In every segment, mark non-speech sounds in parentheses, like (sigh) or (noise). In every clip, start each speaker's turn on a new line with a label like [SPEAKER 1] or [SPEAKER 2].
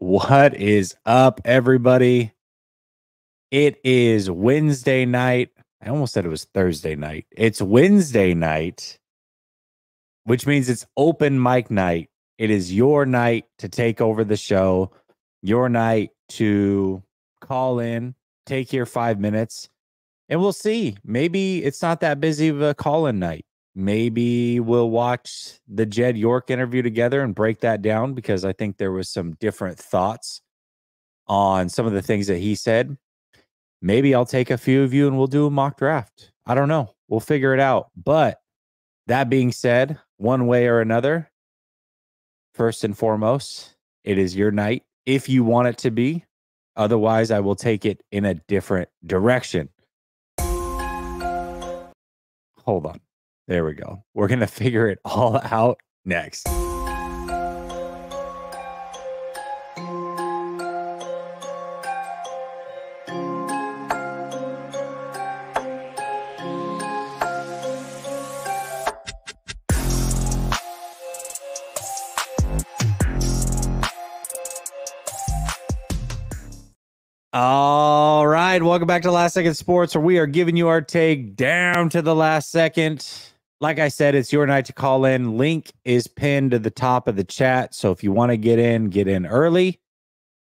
[SPEAKER 1] What is up, everybody? It is Wednesday night. I almost said it was Thursday night. It's Wednesday night, which means it's open mic night. It is your night to take over the show, your night to call in, take your five minutes, and we'll see. Maybe it's not that busy of a call in night maybe we'll watch the Jed York interview together and break that down because I think there was some different thoughts on some of the things that he said. Maybe I'll take a few of you and we'll do a mock draft. I don't know. We'll figure it out. But that being said, one way or another, first and foremost, it is your night if you want it to be. Otherwise, I will take it in a different direction. Hold on. There we go. We're going (laughs) to figure it all out next. All right, welcome back to Last Second Sports, where we are giving you our take down to the last second like I said, it's your night to call in. Link is pinned to the top of the chat. So if you want to get in, get in early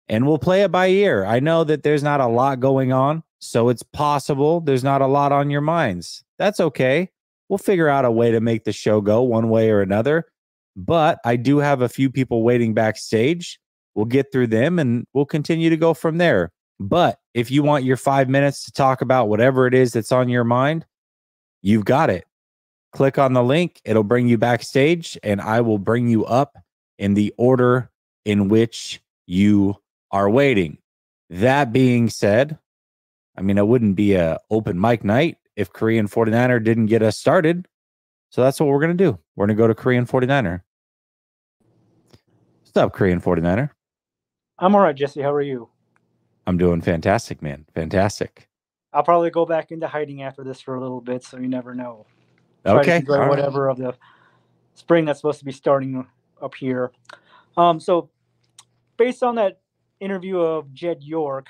[SPEAKER 1] and we'll play it by ear. I know that there's not a lot going on. So it's possible there's not a lot on your minds. That's okay. We'll figure out a way to make the show go one way or another. But I do have a few people waiting backstage. We'll get through them and we'll continue to go from there. But if you want your five minutes to talk about whatever it is that's on your mind, you've got it click on the link. It'll bring you backstage, and I will bring you up in the order in which you are waiting. That being said, I mean, it wouldn't be a open mic night if Korean 49er didn't get us started. So that's what we're going to do. We're going to go to Korean 49er. What's up, Korean 49er?
[SPEAKER 2] I'm all right, Jesse. How are you?
[SPEAKER 1] I'm doing fantastic, man. Fantastic.
[SPEAKER 2] I'll probably go back into hiding after this for a little bit, so you never know.
[SPEAKER 1] Okay.
[SPEAKER 2] enjoy whatever right. of the spring that's supposed to be starting up here. Um, so, based on that interview of Jed York,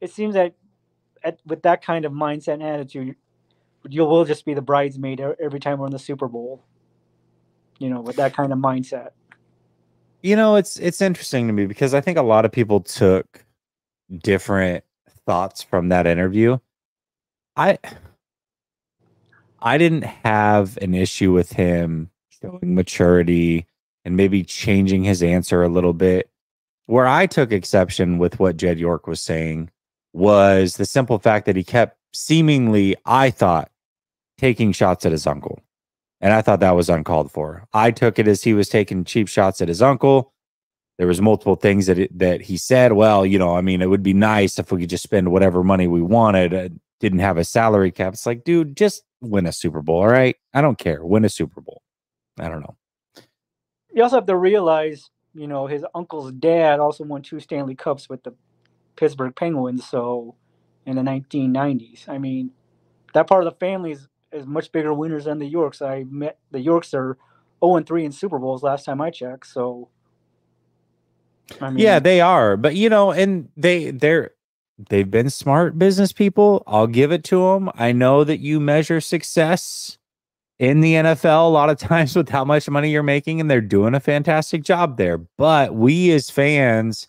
[SPEAKER 2] it seems that at, with that kind of mindset and attitude, you will just be the bridesmaid every time we're in the Super Bowl. You know, with that kind of mindset.
[SPEAKER 1] You know, it's it's interesting to me because I think a lot of people took different thoughts from that interview. I I didn't have an issue with him showing maturity and maybe changing his answer a little bit. Where I took exception with what Jed York was saying was the simple fact that he kept seemingly, I thought, taking shots at his uncle. And I thought that was uncalled for. I took it as he was taking cheap shots at his uncle. There was multiple things that it, that he said. Well, you know, I mean, it would be nice if we could just spend whatever money we wanted. Uh, Didn't have a salary cap. It's like, dude, just win a Super Bowl. All right. I don't care. Win a Super Bowl. I don't know.
[SPEAKER 2] You also have to realize, you know, his uncle's dad also won two Stanley Cups with the Pittsburgh Penguins. So in the 1990s, I mean, that part of the family is, is much bigger winners than the Yorks. I met the Yorks are 0 3 in Super Bowls last time I checked. So,
[SPEAKER 1] I mean, yeah, they are. But, you know, and they, they're, they've been smart business people. I'll give it to them. I know that you measure success in the NFL a lot of (laughs) times with how much money you're making, and they're doing a fantastic job there. But we as fans,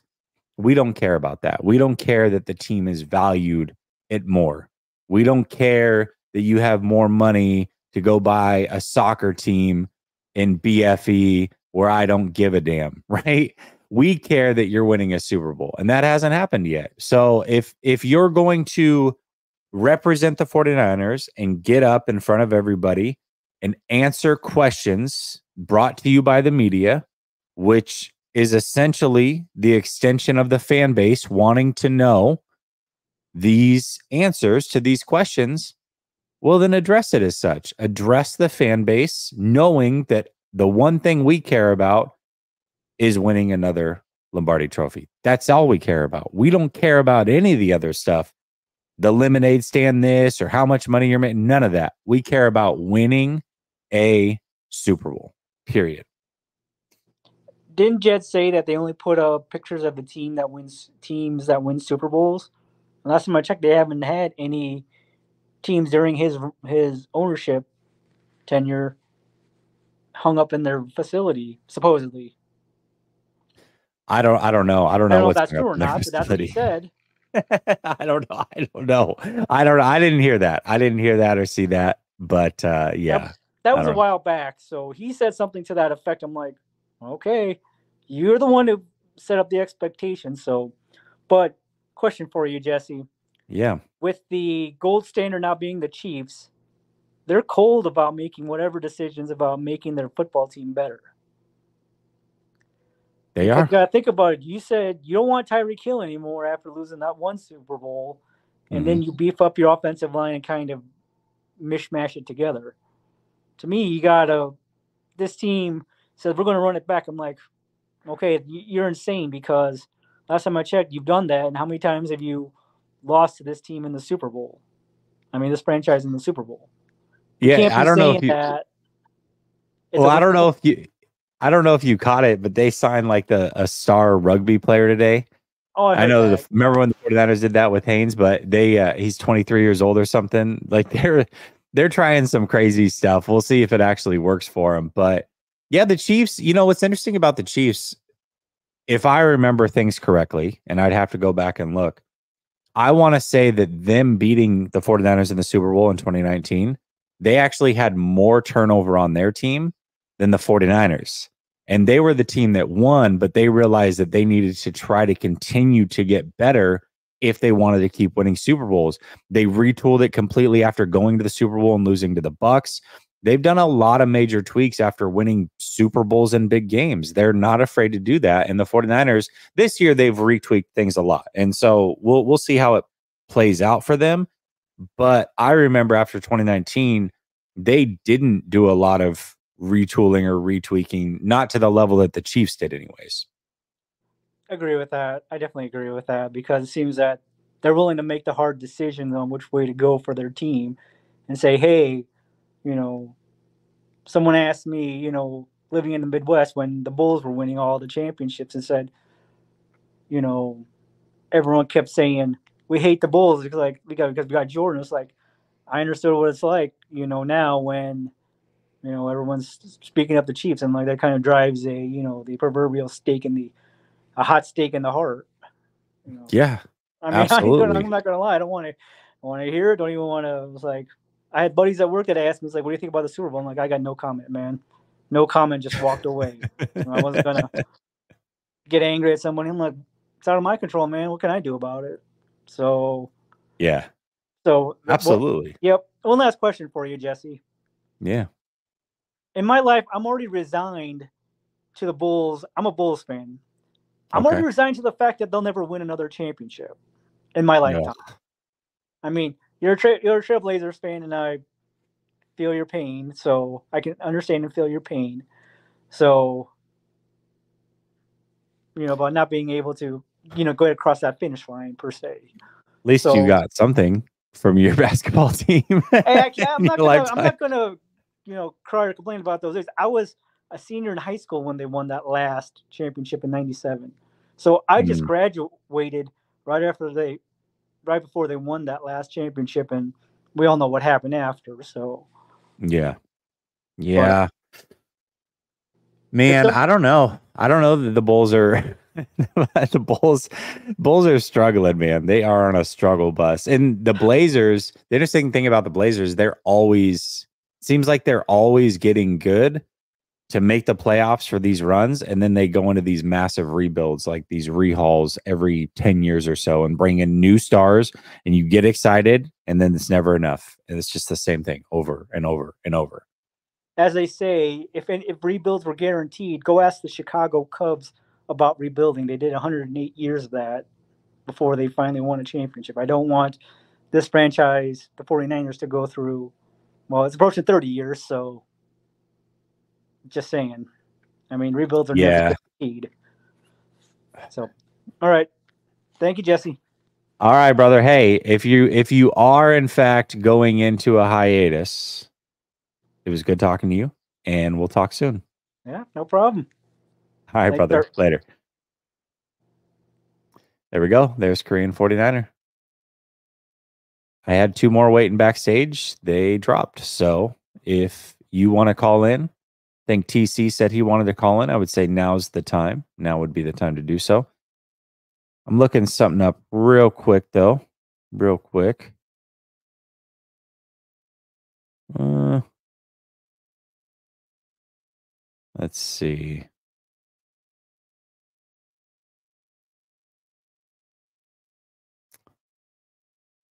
[SPEAKER 1] we don't care about that. We don't care that the team is valued it more. We don't care that you have more money to go buy a soccer team in BFE where I don't give a damn, (laughs) right? We care that you're winning a Super Bowl and that hasn't happened yet. So if if you're going to represent the 49ers and get up in front of everybody and answer questions brought to you by the media, which is essentially the extension of the fan base wanting to know these answers to these questions, well, then address it as such. Address the fan base, knowing that the one thing we care about is winning another Lombardi trophy. That's all we care about. We don't care about any of the other stuff. The lemonade stand this or how much money you're making. None of that. We care about winning a Super Bowl. Period.
[SPEAKER 2] didn't Jed say that they only put up pictures of the team that wins teams that win Super Bowls? Last time I checked, they haven't had any teams during his his ownership tenure hung up in their facility, supposedly.
[SPEAKER 1] I don't. I don't know. I don't know,
[SPEAKER 2] I don't know
[SPEAKER 1] what's
[SPEAKER 2] if that's true or not, but that's what he said. (laughs)
[SPEAKER 1] I don't know. I don't know. I don't. I didn't hear that. I didn't hear that or see that. But uh, yeah,
[SPEAKER 2] Yep. That was a while back. So he said something to that effect. I'm like, okay, you're the one who set up the expectation. So, but question for you, Jesse.
[SPEAKER 1] yeah.
[SPEAKER 2] With the gold standard now being the Chiefs, they're cold about making whatever decisions about making their football team better.
[SPEAKER 1] They are.
[SPEAKER 2] gotta think about it. You said you don't want Tyreek Hill anymore after losing that one Super Bowl, and
[SPEAKER 1] Mm-hmm.
[SPEAKER 2] then you beef up your offensive line and kind of mishmash it together. To me, you gotta. This team says we're gonna run it back. I'm like, okay, you're insane because last time I checked, you've done that, and how many times have you lost to this team in the Super Bowl? I mean, this franchise in the Super Bowl. You
[SPEAKER 1] Yeah. I don't know if you.
[SPEAKER 2] that
[SPEAKER 1] Well, I don't know if you. I don't know if you caught it, but they signed like the a star rugby player today.
[SPEAKER 2] Oh,
[SPEAKER 1] I
[SPEAKER 2] heard
[SPEAKER 1] know. The, remember when the 49ers did that with Haynes? But they uh, he's 23 years old or something. (laughs) Like they're they're trying some crazy stuff. We'll see if it actually works for him. But yeah, the Chiefs. You know what's interesting about the Chiefs? If I remember things correctly, and I'd have to go back and look, I want to say that them beating the 49ers in the Super Bowl in 2019, they actually had more turnover on their team than the 49ers. And they were the team that won, but they realized that they needed to try to continue to get better if they wanted to keep winning Super Bowls. They retooled it completely after going to the Super Bowl and losing to the Bucs. They've done a lot of major tweaks after winning Super Bowls and big games. They're not afraid to do that. And the 49ers this year they've retweaked things a lot. And so we'll we'll see how it plays out for them. But I remember after 2019, they didn't do a lot of retooling or retweaking, not to the level that the Chiefs did, anyways.
[SPEAKER 2] agree with that. I definitely agree with that because it seems that they're willing to make the hard decisions on which way to go for their team and say, hey, you know, someone asked me, you know, living in the Midwest when the Bulls were winning all the championships and said, you know, everyone kept saying, we hate the Bulls because like we got because we got Jordan. It's like I understood what it's like, you know, now when you know everyone's speaking up the Chiefs and like that kind of drives a, you know, the proverbial stake in the a hot stake in the heart. You know?
[SPEAKER 1] Yeah.
[SPEAKER 2] I mean, (laughs) I
[SPEAKER 1] absolutely.
[SPEAKER 2] I'm not gonna lie. I don't want to. I want to hear it. Don't even want to. It was like, I had buddies at work that asked me, "It's like, what do you think about the Super Bowl?" I'm like, I got no comment, man. No comment. Just walked away. You know, I wasn't gonna (laughs) get angry at somebody. I'm like, it's out of my control, man. What can I do about it? So,
[SPEAKER 1] Yeah.
[SPEAKER 2] so uh, well,
[SPEAKER 1] Absolutely.
[SPEAKER 2] yep. One last question for you, Jesse.
[SPEAKER 1] Yeah.
[SPEAKER 2] In my life, I'm already resigned to the Bulls. I'm a Bulls fan. I'm
[SPEAKER 1] Okay.
[SPEAKER 2] already resigned to the fact that they'll never win another championship in my lifetime. I mean, you're a tra- you're a Trailblazers fan, and I feel your pain, so I can understand and feel your pain. So, you know, about not being able to, you know, go across that finish line per se.
[SPEAKER 1] At least
[SPEAKER 2] So-
[SPEAKER 1] you got something from your (laughs) basketball team.
[SPEAKER 2] Hey, actually, I'm not gonna, I'm not gonna, you know, cry or complain about those days. I was a senior in high school when they won that last championship in '97. So I just
[SPEAKER 1] Mm.
[SPEAKER 2] graduated right after they, right before they won that last championship, and we all know what happened after. So
[SPEAKER 1] Yeah. Yeah. Man,
[SPEAKER 2] the-
[SPEAKER 1] I don't know. I don't know that the Bulls are (laughs) the Bulls Bulls are struggling, man. They are on a struggle bus. And the Blazers, the interesting thing about the Blazers, they're always seems like they're always getting good to make the playoffs for these runs and then they go into these massive rebuilds like these rehauls every 10 years or so and bring in new stars and you get excited and then it's never enough and it's just the same thing over and over and over
[SPEAKER 2] as they say, if if rebuilds were guaranteed, go ask the Chicago Cubs about rebuilding. They did 108 years of that before they finally won a championship. I don't want this franchise, the 49ers, to go through. Well, it's approaching 30 years, so just saying. I mean, rebuilds are
[SPEAKER 1] Yeah.
[SPEAKER 2] never guaranteed. So, all right. Thank you, Jesse.
[SPEAKER 1] All right, brother. Hey, if you if you are in fact going into a hiatus, it was good talking to you, and we'll talk soon.
[SPEAKER 2] Yeah, no problem.
[SPEAKER 1] All right, brother. Later. There we go. There's Korean 49er. I had two more waiting backstage. They dropped. So if you want to call in, I think TC said he wanted to call in. I would say now's the time. Now would be the time to do so. I'm looking something up real quick, though. Real quick. Uh, let's see.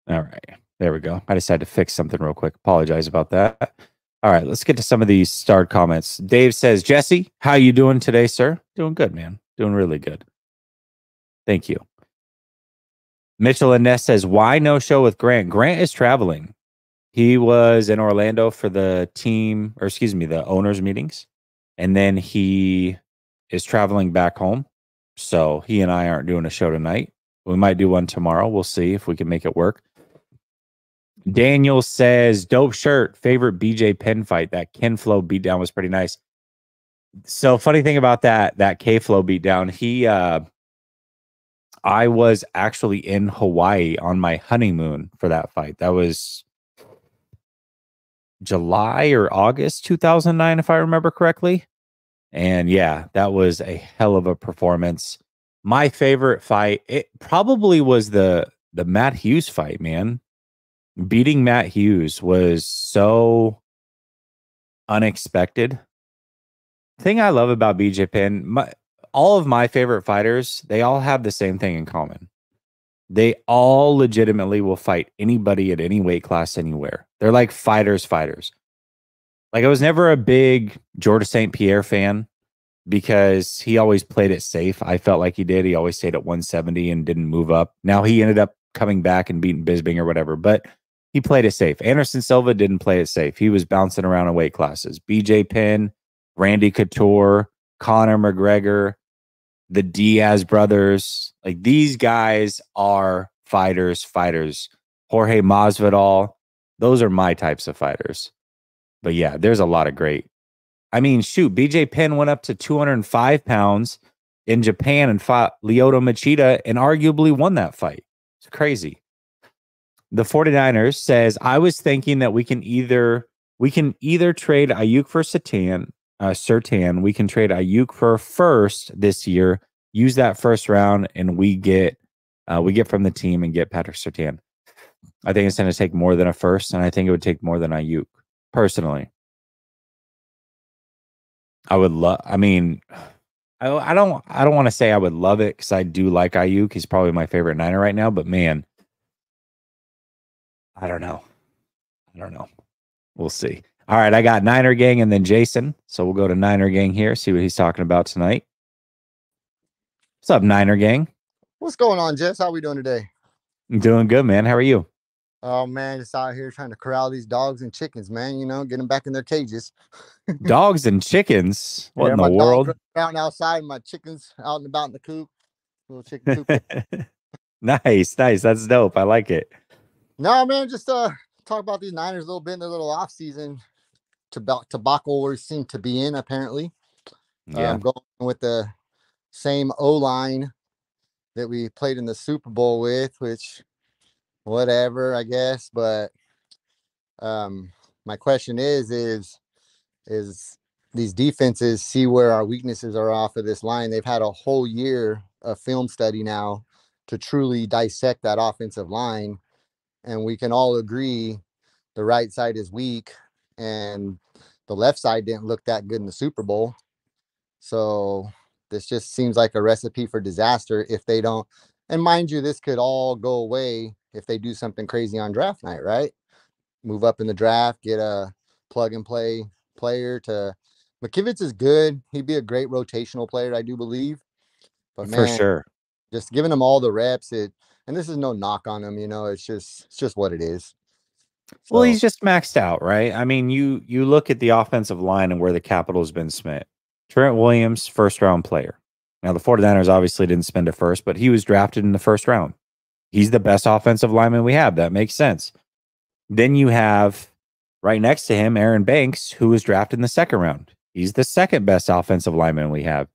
[SPEAKER 1] All right. There we go. I decided to fix something real quick. Apologize about that. All right, let's get to some of these starred comments. Dave says, Jesse, how you doing today, sir? Doing good, man. Doing really good. Thank you. Mitchell and Ness says, why no show with Grant? Grant is traveling. He was in Orlando for the team, or excuse me, the owners' meetings. And then he is traveling back home. So he and I aren't doing a show tonight. We might do one tomorrow. We'll see if we can make it work. Daniel says, dope shirt, favorite BJ Penn fight. That Ken Flo beatdown was pretty nice. So funny thing about that, that K Flow beatdown, he uh I was actually in Hawaii on my honeymoon for that fight. That was July or August 2009, if I remember correctly. And yeah, that was a hell of a performance. My favorite fight, it probably was the the Matt Hughes fight, man beating Matt Hughes was so unexpected. Thing I love about BJ Penn, my, all of my favorite fighters, they all have the same thing in common. They all legitimately will fight anybody at any weight class anywhere. They're like fighters, fighters. Like I was never a big Georges St. Pierre fan because he always played it safe. I felt like he did. He always stayed at 170 and didn't move up. Now he ended up coming back and beating Bisping or whatever. But he played it safe. Anderson Silva didn't play it safe. He was bouncing around in weight classes. BJ Penn, Randy Couture, Conor McGregor, the Diaz brothers. Like these guys are fighters, fighters. Jorge Masvidal. Those are my types of fighters. But yeah, there's a lot of great. I mean, shoot, BJ Penn went up to 205 pounds in Japan and fought Lyoto Machida and arguably won that fight. It's crazy the 49ers says, I was thinking that we can either we can either trade Aiyuk for Satan, uh, Surtain. We can trade Aiyuk for first this year, use that first round, and we get uh, we get from the team and get Patrick Surtain. I think it's going to take more than a first, and I think it would take more than Aiyuk personally. I would love. I mean, I, I don't. I don't want to say I would love it because I do like Aiyuk. He's probably my favorite Niner right now. But man, I don't know. I don't know. We'll see. All right, I got Niner Gang and then Jason. So we'll go to Niner Gang here, see what he's talking about tonight. What's up, Niner Gang?
[SPEAKER 3] What's going on, Jess? How we doing today?
[SPEAKER 1] I'm doing good, man. How are you?
[SPEAKER 3] Oh man, just out here trying to corral these dogs and chickens, man. You know, get them back in their cages. (laughs)
[SPEAKER 1] dogs and chickens? What yeah, in the world?
[SPEAKER 3] Around outside, my chickens out and about in the coop. Little chicken coop. (laughs)
[SPEAKER 1] nice, nice. That's dope. I like it.
[SPEAKER 3] No, man, just uh talk about these Niners a little bit in their little off season to tobacco we seem to be in apparently. Yeah, um, going with the same O line that we played in the Super Bowl with, which whatever, I guess. But um my question is is is these defenses see where our weaknesses are off of this line. They've had a whole year of film study now to truly dissect that offensive line and we can all agree the right side is weak and the left side didn't look that good in the Super Bowl. So this just seems like a recipe for disaster if they don't. And mind you, this could all go away if they do something crazy on draft night, right? Move up in the draft, get a plug and play player to McKivitz is good. He'd be a great rotational player, I do believe.
[SPEAKER 1] But man, for sure,
[SPEAKER 3] just giving him all the reps, it and this is no knock on him, you know, it's just it's just what it is.
[SPEAKER 1] So. Well, he's just maxed out, right? I mean, you you look at the offensive line and where the capital has been spent. Trent Williams, first round player. Now the 49ers obviously didn't spend a first, but he was drafted in the first round. He's the best offensive lineman we have. That makes sense. Then you have right next to him Aaron Banks, who was drafted in the second round. He's the second best offensive lineman we have.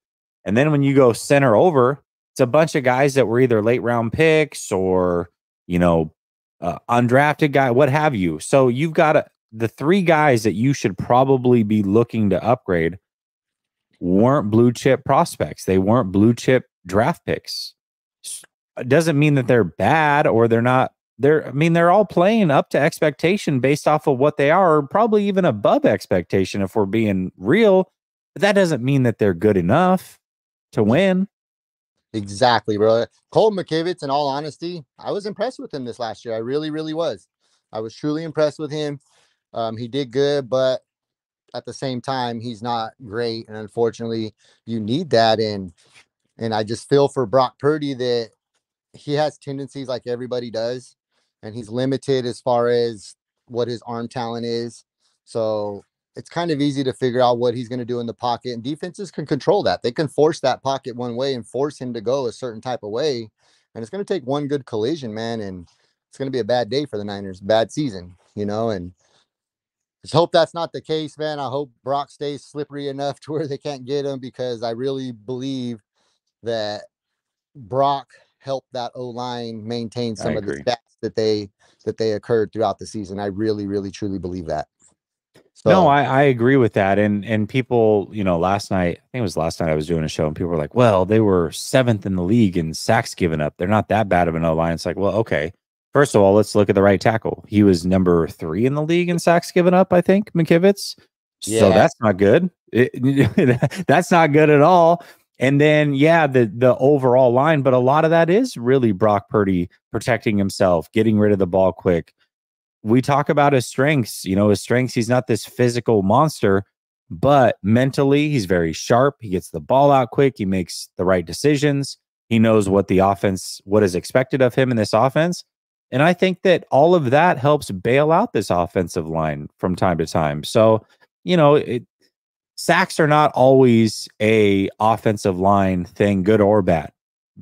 [SPEAKER 1] And then when you go center over, it's a bunch of guys that were either late round picks or, you know, uh, undrafted guy, what have you. So you've got a, the three guys that you should probably be looking to upgrade weren't blue chip prospects. They weren't blue chip draft picks. It doesn't mean that they're bad or they're not. They're, I mean, they're all playing up to expectation based off of what they are, probably even above expectation if we're being real. But that doesn't mean that they're good enough to win.
[SPEAKER 3] Exactly, bro. Cole McKivitz, in all honesty, I was impressed with him this last year. I really, really was. I was truly impressed with him. Um, he did good, but at the same time, he's not great. And unfortunately, you need that. And and I just feel for Brock Purdy that he has tendencies like everybody does, and he's limited as far as what his arm talent is. So it's kind of easy to figure out what he's going to do in the pocket and defenses can control that. They can force that pocket one way and force him to go a certain type of way and it's going to take one good collision man and it's going to be a bad day for the niners bad season you know and just hope that's not the case man. I hope brock stays slippery enough (laughs) to where they can't get him because i really believe that brock helped that o line maintain some of the stats that they that they occurred throughout the season. I really really truly believe that
[SPEAKER 1] so, no, I, I agree with that. And and people, you know, last night, I think it was last night I was doing a show and people were like, well, they were seventh in the league in sacks given up. They're not that bad of an O line. It's like, well, okay. First of all, let's look at the right tackle. He was number three in the league in sacks given up, I think, McKivitz. Yeah. So that's not good. It, (laughs) that's not good at all. And then, yeah, the the overall line, but a lot of that is really Brock Purdy protecting himself, getting rid of the ball quick, we talk about his strengths. You know, his strengths, he's not this physical monster, but mentally, he's very sharp. He gets the ball out quick. He makes the right decisions. He knows what the offense, what is expected of him in this offense. And I think that all of that helps bail out this offensive line from time to time. So, you know, it, sacks are not always a offensive line thing, good or bad.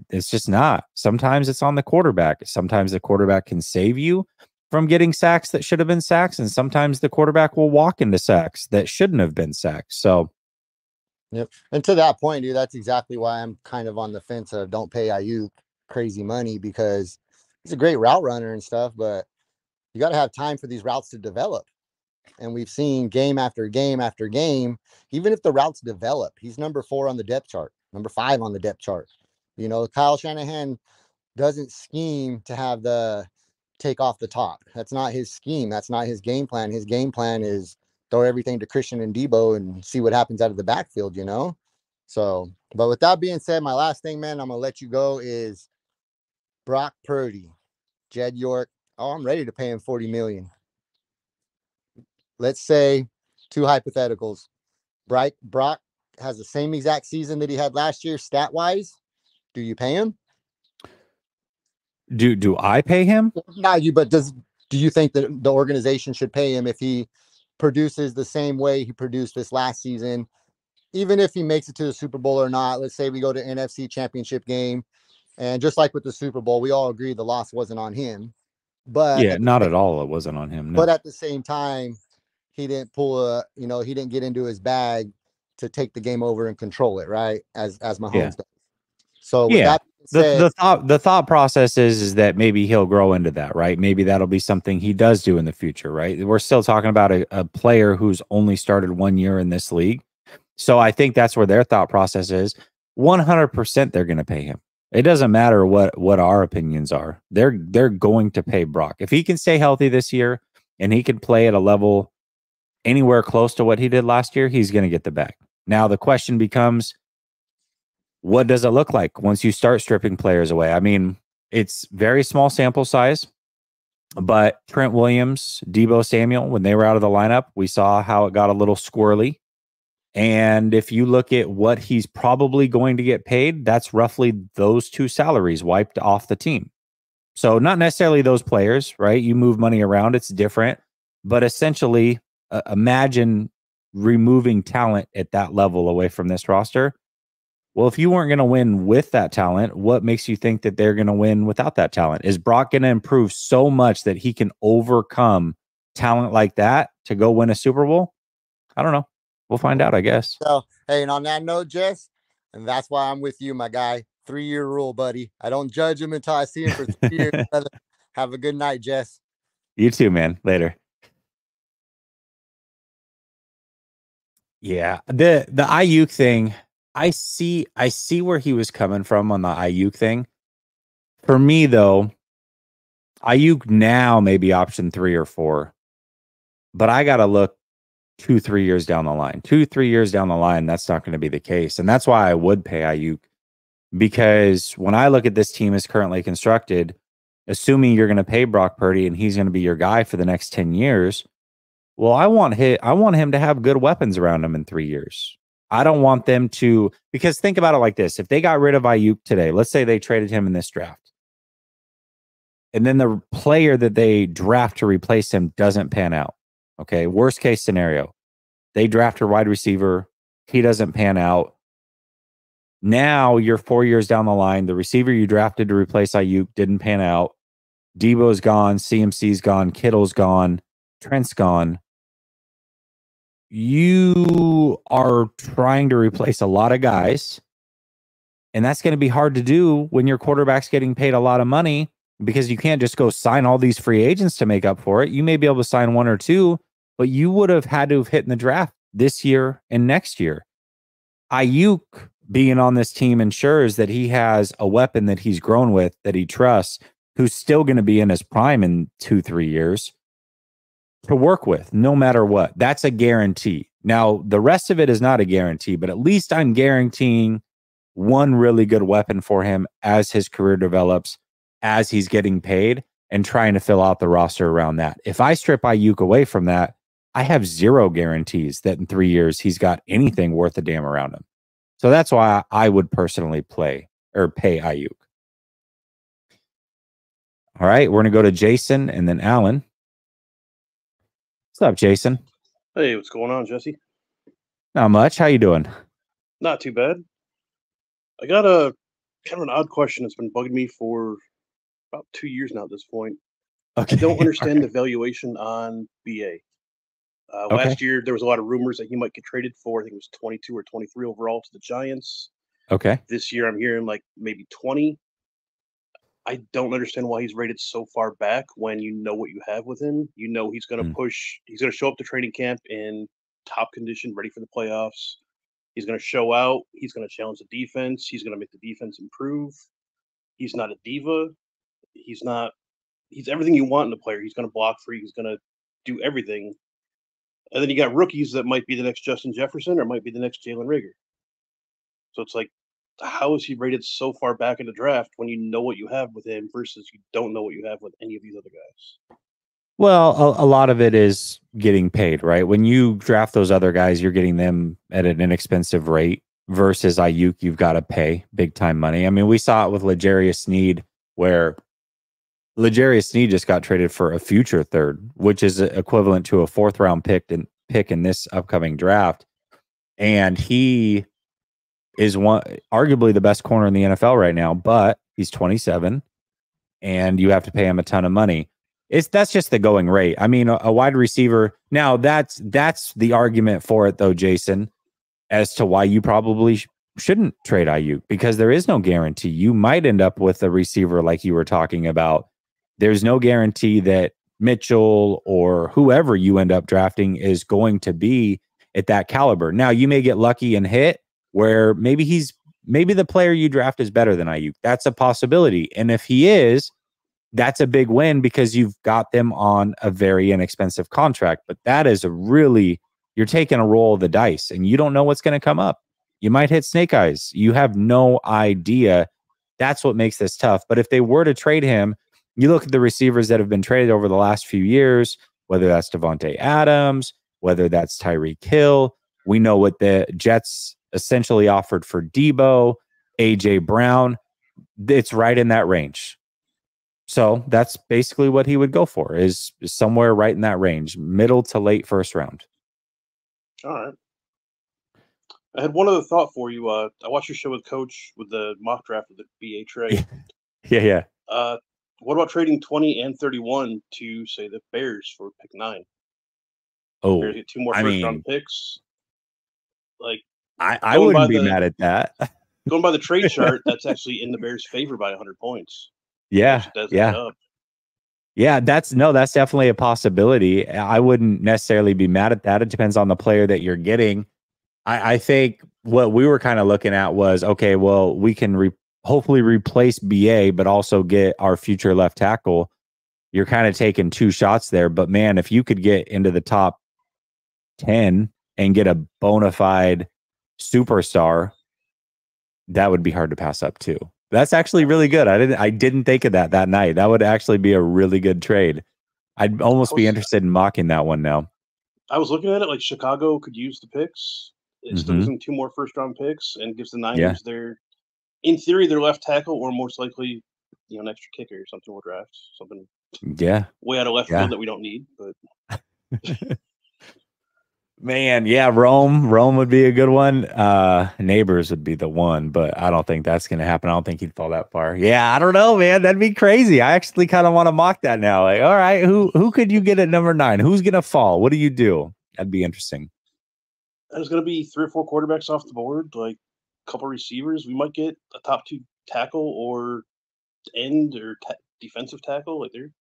[SPEAKER 1] It's just not. Sometimes it's on the quarterback. Sometimes the quarterback can save you from getting sacks that should have been sacks, and sometimes the quarterback will walk into sacks that shouldn't have been sacks. So,
[SPEAKER 3] yep. And to that point, dude, that's exactly why I'm kind of on the fence of don't pay Aiyuk crazy money because he's a great route runner and stuff, but you got to have time for these routes to develop. And we've seen game after game after game, even if the routes develop, he's number four on the depth chart, number five on the depth chart. You know, Kyle Shanahan doesn't scheme to have the take off the top. That's not his scheme. That's not his game plan. His game plan is throw everything to Christian and Deebo and see what happens out of the backfield, you know? So, but with that being said, my last thing, man, I'm going to let you go is Brock Purdy, Jed York. Oh, I'm ready to pay him 40 million. Let's say two hypotheticals. Brock, Brock has the same exact season that he had last year, stat wise. Do you pay him?
[SPEAKER 1] Do do I pay him?
[SPEAKER 3] Not you, but does do you think that the organization should pay him if he produces the same way he produced this last season? Even if he makes it to the Super Bowl or not, let's say we go to NFC championship game. And just like with the Super Bowl, we all agree the loss wasn't on him. But
[SPEAKER 1] yeah, not at all. It wasn't on him.
[SPEAKER 3] No. But at the same time, he didn't pull a, you know, he didn't get into his bag to take the game over and control it, right? As as Mahomes yeah. does. So
[SPEAKER 1] yeah. That, the, the thought the thought process is is that maybe he'll grow into that, right? Maybe that'll be something he does do in the future, right? We're still talking about a, a player who's only started one year in this league. So I think that's where their thought process is. 100% they're going to pay him. It doesn't matter what what our opinions are. They're they're going to pay Brock. If he can stay healthy this year and he can play at a level anywhere close to what he did last year, he's going to get the bag. Now the question becomes what does it look like once you start stripping players away? I mean, it's very small sample size, but Trent Williams, Deebo Samuel, when they were out of the lineup, we saw how it got a little squirrely. And if you look at what he's probably going to get paid, that's roughly those two salaries wiped off the team. So, not necessarily those players, right? You move money around, it's different. But essentially, uh, imagine removing talent at that level away from this roster well, if you weren't going to win with that talent, what makes you think that they're going to win without that talent? Is Brock going to improve so much that he can overcome talent like that to go win a Super Bowl? I don't know. We'll find out, I guess.
[SPEAKER 3] So, hey, and on that note, Jess, And that's why I'm with you, my guy. Three year rule, buddy. I don't judge him until I see him for three years. (laughs) Have a good night, Jess.
[SPEAKER 1] You too, man. Later. Yeah. The the Aiyuk thing, I see I see where he was coming from on the Aiyuk thing. For me though, Aiyuk now may be option three or four. But I gotta look two, three years down the line. Two, three years down the line, that's not going to be the case. And that's why I would pay Aiyuk. Because when I look at this team as currently constructed, assuming you're going to pay Brock Purdy and he's going to be your guy for the next 10 years, well, I want him, I want him to have good weapons around him in three years. I don't want them to because think about it like this. If they got rid of Aiyuk today, let's say they traded him in this draft. And then the player that they draft to replace him doesn't pan out. Okay. Worst case scenario. They draft a wide receiver, he doesn't pan out. Now you're four years down the line. The receiver you drafted to replace Aiyuk didn't pan out. Deebo's gone, CMC's gone, Kittle's gone, Trent's gone. You are trying to replace a lot of guys. And that's going to be hard to do when your quarterback's getting paid a lot of money because you can't just go sign all these free agents to make up for it. You may be able to sign one or two, but you would have had to have hit in the draft this year and next year. Aiyuk being on this team ensures that he has a weapon that he's grown with, that he trusts, who's still going to be in his prime in two, three years to work with, no matter what. That's a guarantee. Now, the rest of it is not a guarantee, but at least I'm guaranteeing one really good weapon for him as his career develops, as he's getting paid, and trying to fill out the roster around that. If I strip Aiyuk away from that, I have zero guarantees that in three years he's got anything worth a damn around him. So that's why I would personally play or pay Aiyuk. All right, we're gonna go to Jason and then Alan. What's up, Jason?
[SPEAKER 4] Hey, what's going on, Jesse?
[SPEAKER 1] Not much. How you doing?
[SPEAKER 4] Not too bad. I got a kind of an odd question that's been bugging me for about two years now at this point. Okay. I (laughs) don't understand the valuation on BA. Uh, okay. Last year, there was a lot of rumors that he might get traded for. I think it was 22 or 23 overall to the Giants.
[SPEAKER 1] Okay.
[SPEAKER 4] This year, I'm hearing like maybe 20. I don't understand why he's rated so far back when you know what you have with him. You know he's going to mm. push. He's going to show up to training camp in top condition, ready for the playoffs. He's going to show out. He's going to challenge the defense. He's going to make the defense improve. He's not a diva. He's not. He's everything you want in a player. He's going to block for you. He's going to do everything. And then you got rookies that might be the next Justin Jefferson or might be the next Jalen Reagor. So it's like, how is he rated so far back in the draft when you know what you have with him versus you don't know what you have with any of these other guys?
[SPEAKER 1] Well, a, a, lot of it is getting paid, right? When you draft those other guys, you're getting them at an inexpensive rate versus Aiyuk, you've got to pay big time money. I mean, we saw it with L'Jarius Sneed, where L'Jarius Sneed just got traded for a future third, which is equivalent to a fourth round pick in pick in this upcoming draft. And he is one arguably the best corner in the NFL right now, but he's 27 and you have to pay him a ton of money. It's that's just the going rate. I mean, a, a wide receiver. Now that's that's the argument for it though, Jason, as to why you probably sh- shouldn't trade IU because there is no guarantee. You might end up with a receiver like you were talking about there's no guarantee that Mitchell or whoever you end up drafting is going to be at that caliber. Now, you may get lucky and hit where maybe he's maybe the player you draft is better than Aiyuk. That's a possibility. And if he is, that's a big win because you've got them on a very inexpensive contract. But that is a really you're taking a roll of the dice and you don't know what's going to come up. You might hit snake eyes. You have no idea. That's what makes this tough. But if they were to trade him you look at the receivers that have been traded over the last few years, whether that's Davante Adams, whether that's Tyreek Hill. We know what the Jets essentially offered for Deebo, AJ Brown. It's right in that range. So that's basically what he would go for is, is somewhere right in that range, middle to late first round.
[SPEAKER 4] All right. I had one other thought for you. Uh, I watched your show with Coach with the mock draft of the BA trade.
[SPEAKER 1] yeah, yeah.
[SPEAKER 4] Uh, what about trading 20 and 31 to say the Bears for pick nine?
[SPEAKER 1] Oh,
[SPEAKER 4] Bears get two more first I mean, round picks. Like
[SPEAKER 1] I, I wouldn't be the, mad at that. (laughs)
[SPEAKER 4] going by the trade chart, that's actually in the Bears' favor by 100 points.
[SPEAKER 1] Yeah, yeah, yeah. That's no, that's definitely a possibility. I wouldn't necessarily be mad at that. It depends on the player that you're getting. I, I think what we were kind of looking at was okay. Well, we can re- hopefully replace BA, but also get our future left tackle. You're kind of taking two shots there, but man, if you could get into the top 10 and get a bona fide superstar, that would be hard to pass up too. That's actually really good. I didn't I didn't think of that that night. That would actually be a really good trade. I'd almost be interested in mocking that one now.
[SPEAKER 4] I was looking at it like Chicago could use the picks. It's mm-hmm. losing two more first round picks and gives the Niners yeah. their in theory their left tackle or most likely, you know, an extra kicker or something we'll draft. Something
[SPEAKER 1] yeah.
[SPEAKER 4] Way out of left yeah. field that we don't need, but (laughs)
[SPEAKER 1] Man, yeah, Rome, Rome would be a good one. Uh Nabers would be the one, but I don't think that's gonna happen. I don't think he'd fall that far. Yeah, I don't know, man. That'd be crazy. I actually kind of want to mock that now. Like, all right, who who could you get at number nine? Who's gonna fall? What do you do? That'd be interesting.
[SPEAKER 4] There's gonna be three or four quarterbacks off the board, like a couple receivers. We might get a top two tackle or end or ta- defensive tackle. Like there,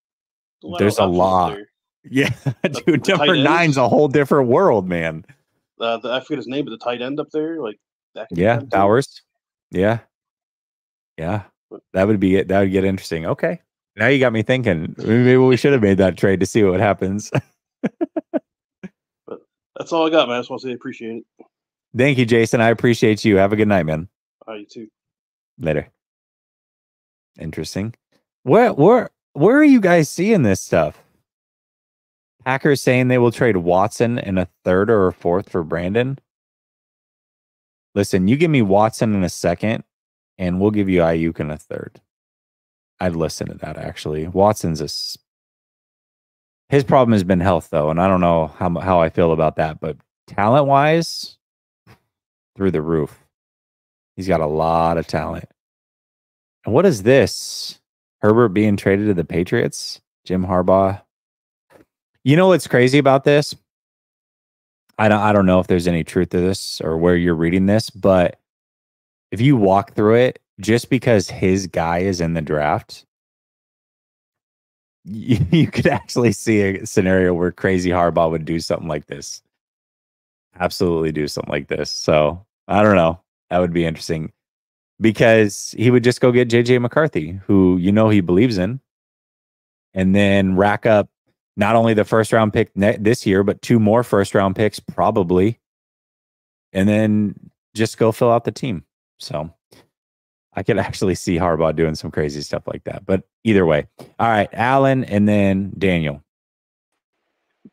[SPEAKER 1] there's a lot. There. Yeah, (laughs) the, dude, the number nine's a whole different world, man.
[SPEAKER 4] Uh, the, I forget his name, but the tight end up there, like
[SPEAKER 1] yeah, Bowers. Yeah, yeah, that would be it. That would get interesting. Okay, now you got me thinking. Maybe we should have made that trade to see what happens.
[SPEAKER 4] but that's all I got, man. I just want to say appreciate it.
[SPEAKER 1] Thank you, Jason. I appreciate you. Have a good night, man.
[SPEAKER 4] All right, you too.
[SPEAKER 1] Later. Interesting. Where where where are you guys seeing this stuff? Packers saying they will trade Watson in a third or a fourth for Brandon. Listen, you give me Watson in a second, and we'll give you Aiyuk in a third. I'd listen to that actually. Watson's a his problem has been health though, and I don't know how how I feel about that, but talent wise, through the roof. He's got a lot of talent. And what is this? Herbert being traded to the Patriots? Jim Harbaugh you know what's crazy about this? I don't I don't know if there's any truth to this or where you're reading this, but if you walk through it, just because his guy is in the draft, you, (laughs) you could actually see a scenario where crazy Harbaugh would do something like this. Absolutely do something like this. So I don't know. That would be interesting because he would just go get JJ McCarthy, who you know he believes in, and then rack up not only the first round pick this year, but two more first round picks probably, and then just go fill out the team. So I could actually see Harbaugh doing some crazy stuff like that. But either way, all right, Alan and then Daniel.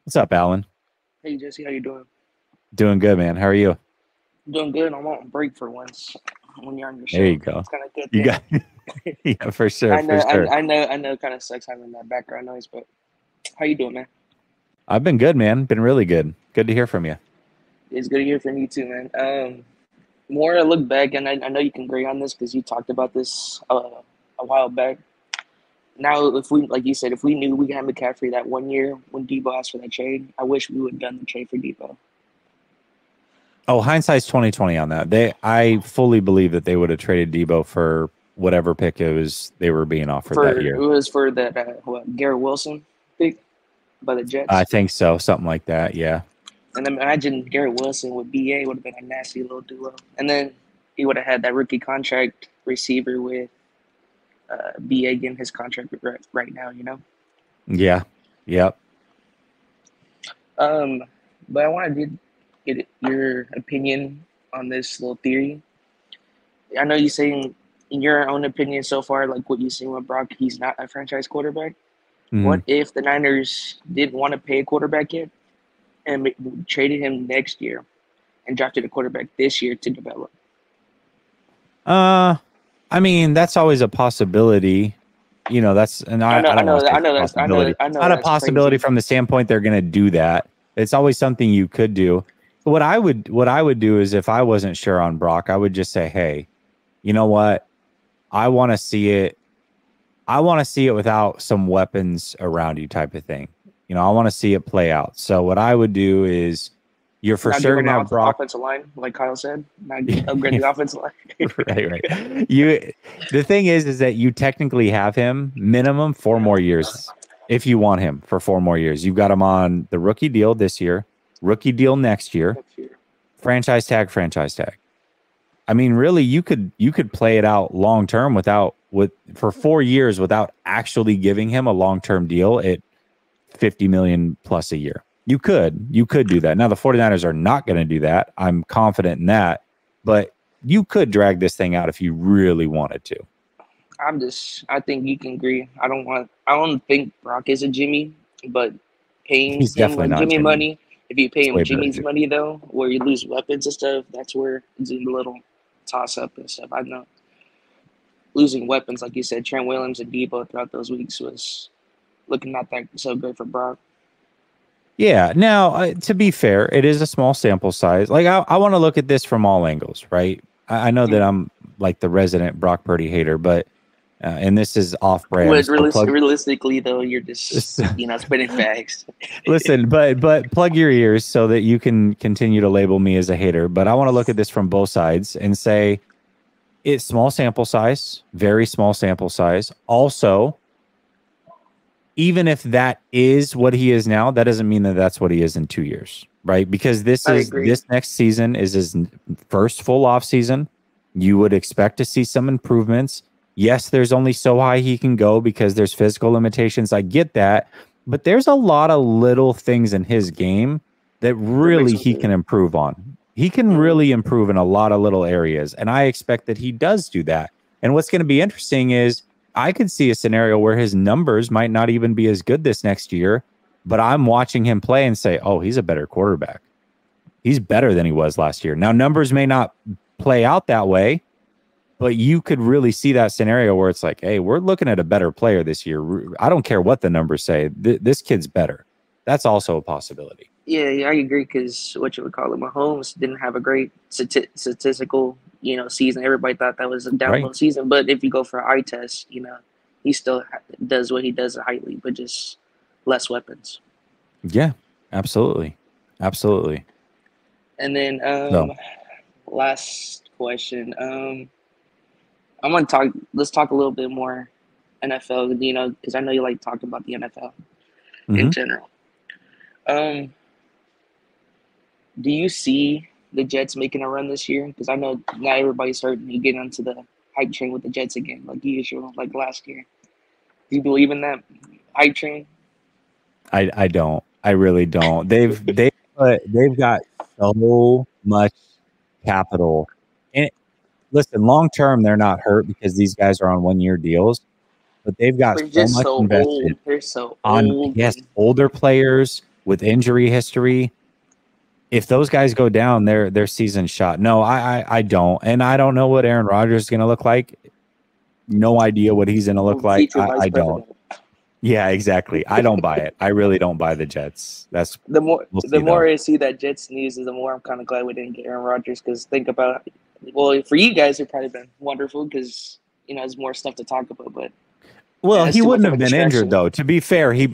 [SPEAKER 1] What's up, Alan?
[SPEAKER 5] Hey Jesse, how you doing?
[SPEAKER 1] Doing good, man. How are you?
[SPEAKER 5] Doing good. I'm on break for once. When you're on your show,
[SPEAKER 1] there you go. It's kind of good. You got, (laughs) yeah, for sure.
[SPEAKER 5] I know.
[SPEAKER 1] For sure.
[SPEAKER 5] I, I know. I know. It kind of sucks having that background noise, but how you doing, man?
[SPEAKER 1] I've been good, man. Been really good. Good to hear from you.
[SPEAKER 5] It's good to hear from you too, man. Um, more I look back, and I, I know you can agree on this because you talked about this uh, a while back. Now, if we, like you said, if we knew we had McCaffrey that one year when Deebo asked for that trade, I wish we would have done the trade for Deebo.
[SPEAKER 1] Oh, hindsight's twenty twenty on that. They, I fully believe that they would have traded Deebo for whatever pick it was they were being offered
[SPEAKER 5] for,
[SPEAKER 1] that year.
[SPEAKER 5] It was for that uh, what, Garrett Wilson by the Jets?
[SPEAKER 1] I think so, something like that. Yeah.
[SPEAKER 5] And imagine Garrett Wilson with BA would have been a nasty little duo, and then he would have had that rookie contract receiver with uh, BA getting his contract right, right now. You know.
[SPEAKER 1] Yeah. Yep.
[SPEAKER 5] Um, but I wanted to get your opinion on this little theory. I know you're saying, in your own opinion so far, like what you've seen with Brock, he's not a franchise quarterback. Mm-hmm. What if the Niners didn't want to pay a quarterback yet and traded him next year and drafted a quarterback this year to develop?
[SPEAKER 1] Uh, I mean that's always a possibility. You know, that's and I, I know, I, I know, I know that's I know, I know not a possibility crazy. from the standpoint they're going to do that. It's always something you could do. But what I would what I would do is if I wasn't sure on Brock, I would just say, "Hey, you know what? I want to see it I want to see it without some weapons around you type of thing. You know, I want to see it play out. So what I would do is You're for sure gonna have Brock
[SPEAKER 5] offensive line, like Kyle said. (laughs) Upgrade the offensive line. (laughs)
[SPEAKER 1] right, right. You. The thing is, is that you technically have him minimum four more years if you want him for four more years. You've got him on the rookie deal this year, rookie deal next year, next year. franchise tag, franchise tag. I mean, really, you could you could play it out long term without with for four years without actually giving him a long term deal at 50 million plus a year. You could, you could do that. Now the 49ers are not going to do that. I'm confident in that, but you could drag this thing out if you really wanted to.
[SPEAKER 5] I'm just, I think you can agree. I don't want, I don't think Brock is a Jimmy, but paying He's him Jimmy, Jimmy, money, if you pay him Jimmy's money though, where you lose weapons and stuff, that's where it's a little toss up and stuff. I know losing weapons, like you said, Trent Williams and Deebo throughout those weeks was looking not that so good for Brock.
[SPEAKER 1] Yeah. Now, uh, to be fair, it is a small sample size. Like, I, I want to look at this from all angles, right? I, I know that I'm like the resident Brock Purdy hater, but uh, and this is off brand.
[SPEAKER 5] Well, realis- plug- realistically, though, you're just (laughs) you know spitting (laughs) facts.
[SPEAKER 1] Listen, but but plug your ears so that you can continue to label me as a hater. But I want to look at this from both sides and say it's small sample size, very small sample size. Also, even if that is what he is now, that doesn't mean that that's what he is in two years, right? Because this I is agree. this next season is his first full off season. You would expect to see some improvements. Yes, there's only so high he can go because there's physical limitations. I get that, but there's a lot of little things in his game that really he can improve on. He can mm-hmm. really improve in a lot of little areas, and I expect that he does do that. And what's going to be interesting is I could see a scenario where his numbers might not even be as good this next year, but I'm watching him play and say, "Oh, he's a better quarterback. He's better than he was last year." Now, numbers may not play out that way, but you could really see that scenario where it's like, "Hey, we're looking at a better player this year. I don't care what the numbers say. Th- this kid's better." That's also a possibility.
[SPEAKER 5] Yeah, yeah, I agree. Because what you would call it, Mahomes didn't have a great statistical you know season. Everybody thought that was a download right. season, but if you go for eye test, you know he still does what he does at Highly, but just less weapons.
[SPEAKER 1] Yeah, absolutely, absolutely.
[SPEAKER 5] And then um, no. last question. Um, I want to talk. Let's talk a little bit more NFL. You know, because I know you like talking about the NFL mm-hmm. in general. Um, do you see the Jets making a run this year? Because I know not everybody's starting to get onto the hype train with the Jets again, like you usual, like last year. Do you believe in that hype train?
[SPEAKER 1] I I don't. I really don't. They've (laughs) they they've got so much capital. And listen, long term they're not hurt because these guys are on one year deals, but they've got
[SPEAKER 5] they're so much so invested old. They're so
[SPEAKER 1] on
[SPEAKER 5] old.
[SPEAKER 1] yes older players with injury history if those guys go down, their their season shot. No, I, I I don't, and I don't know what Aaron Rodgers is going to look like. No idea what he's going to look like. I, I don't. Yeah, exactly. I don't buy it. I really don't buy the Jets. That's
[SPEAKER 5] the more we'll the more though. I see that Jets news, the more I'm kind of glad we didn't get Aaron Rodgers because think about well for you guys, it probably been wonderful because you know there's more stuff to talk about. But
[SPEAKER 1] well, he wouldn't have been injured though. To be fair, he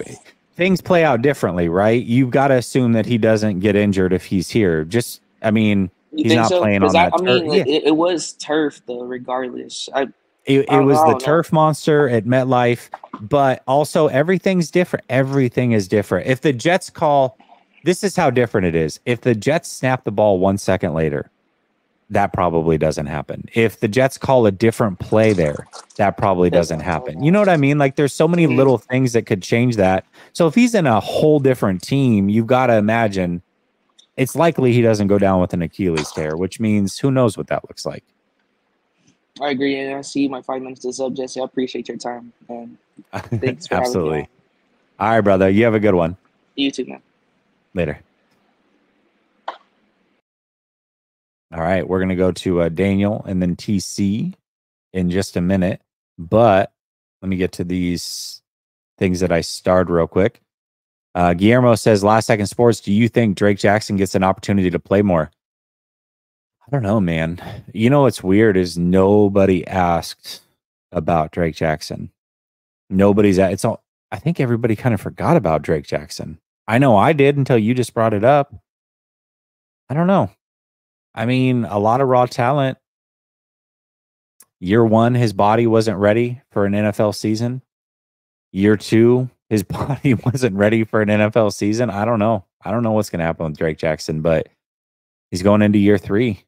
[SPEAKER 1] things play out differently, right? You've got to assume that he doesn't get injured if he's here. Just, I mean, you he's not so? playing on I, that. I mean,
[SPEAKER 5] yeah. it, it, was turf though. Regardless, I,
[SPEAKER 1] it, it was the turf monster at MetLife, but also everything's different. Everything is different. If the Jets call, this is how different it is. If the Jets snap the ball one second later, that probably doesn't happen. If the Jets call a different play there, that probably doesn't happen. You know what I mean? Like there's so many mm-hmm. little things that could change that. So if he's in a whole different team, you've got to imagine it's likely he doesn't go down with an Achilles tear, which means who knows what that looks like.
[SPEAKER 5] I agree, and I see my five minutes is up, Jesse. I appreciate your time, and (laughs)
[SPEAKER 1] thanks for Absolutely. All right, brother. You have a good one.
[SPEAKER 5] You too, man.
[SPEAKER 1] Later. All right, we're going to go to uh, Daniel and then TC in just a minute. But let me get to these things that I starred real quick. Uh, Guillermo says, Last Second Sports, do you think Drake Jackson gets an opportunity to play more? I don't know, man. You know what's weird is nobody asked about Drake Jackson. Nobody's at it's all I think everybody kind of forgot about Drake Jackson. I know I did until you just brought it up. I don't know. I mean, a lot of raw talent. Year one, his body wasn't ready for an NFL season. Year two, his (laughs) body wasn't ready for an NFL season. I don't know. I don't know what's going to happen with Drake Jackson, but he's going into year three.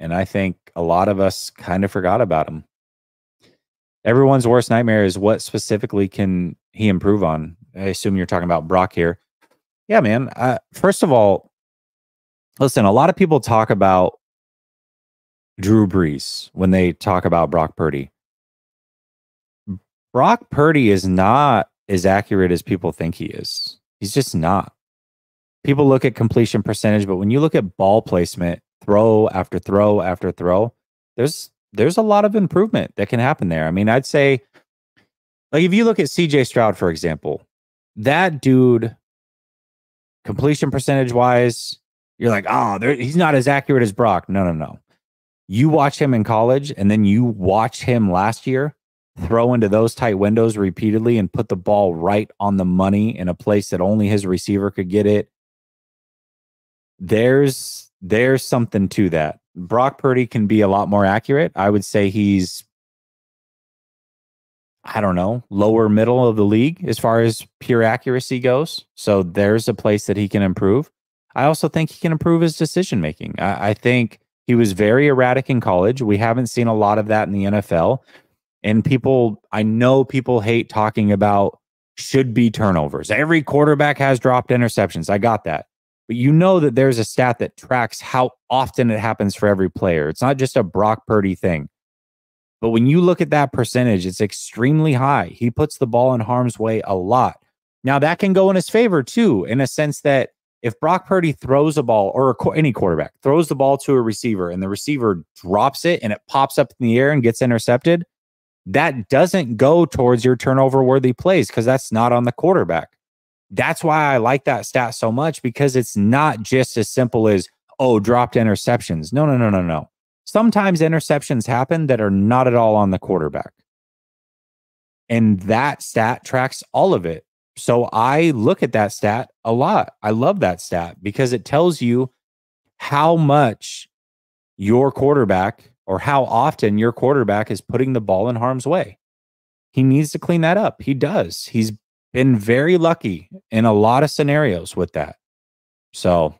[SPEAKER 1] And I think a lot of us kind of forgot about him. Everyone's worst nightmare is what specifically can he improve on? I assume you're talking about Brock here. Yeah, man. Uh, first of all, listen, a lot of people talk about Drew Brees when they talk about Brock Purdy. Brock Purdy is not as accurate as people think he is. He's just not. People look at completion percentage, but when you look at ball placement, throw after throw after throw, there's there's a lot of improvement that can happen there. I mean, I'd say like if you look at CJ Stroud for example, that dude completion percentage wise, you're like, "Oh, he's not as accurate as Brock." No, no, no. You watch him in college and then you watch him last year throw into those tight windows repeatedly and put the ball right on the money in a place that only his receiver could get it. There's there's something to that. Brock Purdy can be a lot more accurate. I would say he's I don't know, lower middle of the league as far as pure accuracy goes. So there's a place that he can improve. I also think he can improve his decision making. I, I think he was very erratic in college. We haven't seen a lot of that in the NFL. And people, I know people hate talking about should be turnovers. Every quarterback has dropped interceptions. I got that. But you know that there's a stat that tracks how often it happens for every player. It's not just a Brock Purdy thing. But when you look at that percentage, it's extremely high. He puts the ball in harm's way a lot. Now, that can go in his favor too, in a sense that if Brock Purdy throws a ball or a, any quarterback throws the ball to a receiver and the receiver drops it and it pops up in the air and gets intercepted, that doesn't go towards your turnover worthy plays because that's not on the quarterback. That's why I like that stat so much because it's not just as simple as, oh, dropped interceptions. No, no, no, no, no. Sometimes interceptions happen that are not at all on the quarterback. And that stat tracks all of it. So I look at that stat a lot. I love that stat because it tells you how much your quarterback or how often your quarterback is putting the ball in harm's way. He needs to clean that up. He does. He's been very lucky in a lot of scenarios with that. So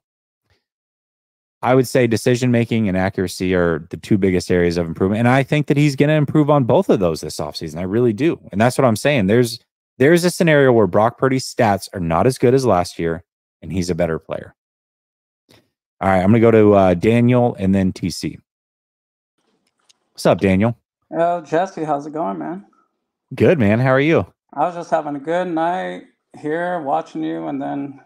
[SPEAKER 1] I would say decision making and accuracy are the two biggest areas of improvement. And I think that he's going to improve on both of those this offseason. I really do. And that's what I'm saying. There's there's a scenario where Brock Purdy's stats are not as good as last year, and he's a better player. All right, I'm going to go to uh, Daniel and then TC. What's up, Daniel?
[SPEAKER 6] Oh, Jesse, how's it going, man?
[SPEAKER 1] Good, man. How are you?
[SPEAKER 6] I was just having a good night here watching you, and then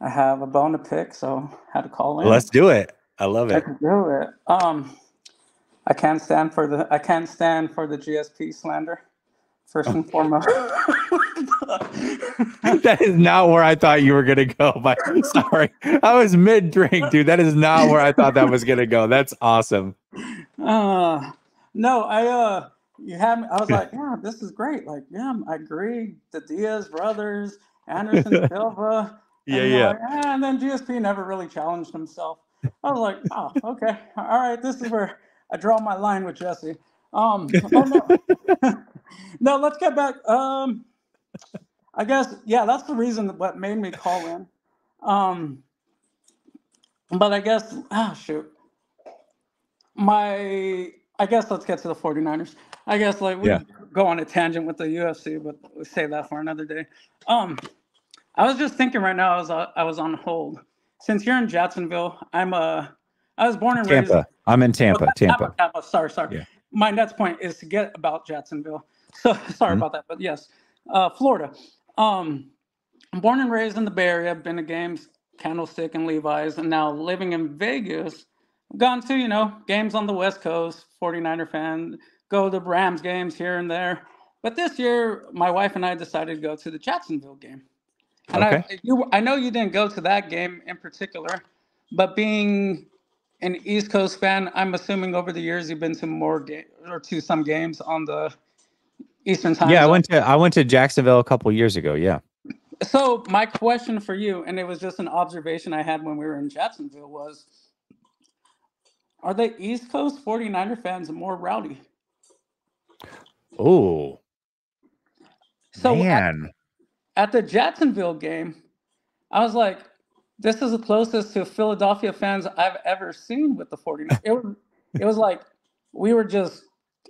[SPEAKER 6] I have a bone to pick, so I had to call in.
[SPEAKER 1] Let's do it. I love it. I
[SPEAKER 6] can do it. Um, I can't stand for the I can't stand for the GSP slander. First and foremost. (laughs)
[SPEAKER 1] that is not where I thought you were gonna go. But (laughs) sorry, I was mid drink, dude. That is not where I thought that was gonna go. That's awesome.
[SPEAKER 6] Uh, no, I uh, you had me. I was like, yeah, this is great. Like, yeah, I agree. The Diaz brothers, Anderson (laughs) Silva.
[SPEAKER 1] Yeah, yeah.
[SPEAKER 6] Like, and then GSP never really challenged himself. I was like, oh, okay, all right. This is where I draw my line with Jesse. Um, oh, no. No, let's get back. Um, I guess yeah, that's the reason that what made me call in. Um, but I guess ah shoot my I guess let's get to the 49ers. I guess like we yeah. go on a tangent with the UFC, but we'll save that for another day. Um, I was just thinking right now. I was uh, I was on hold. Since you're in Jacksonville, I'm a. Uh, I was born in
[SPEAKER 1] Tampa.
[SPEAKER 6] raised.
[SPEAKER 1] I'm in Tampa. Tampa. Tampa.
[SPEAKER 6] Tampa. Sorry, sorry. Yeah. My next point is to get about Jacksonville. So (laughs) sorry mm-hmm. about that, but yes, uh, Florida. Um, I'm born and raised in the Bay Area. Been to games, Candlestick and Levi's, and now living in Vegas gone to, you know, games on the West Coast, 49er fan, go to Rams games here and there. But this year, my wife and I decided to go to the Jacksonville game. And okay. I, you, I know you didn't go to that game in particular, but being an East Coast fan, I'm assuming over the years you've been to more game or to some games on the Eastern time.
[SPEAKER 1] Yeah, zone. I went to I went to Jacksonville a couple years ago. Yeah.
[SPEAKER 6] So my question for you, and it was just an observation I had when we were in Jacksonville, was are the East Coast 49er fans more rowdy?
[SPEAKER 1] Oh.
[SPEAKER 6] So man. At, at the Jacksonville game, I was like, this is the closest to Philadelphia fans I've ever seen with the 49ers. It was, it was like we were just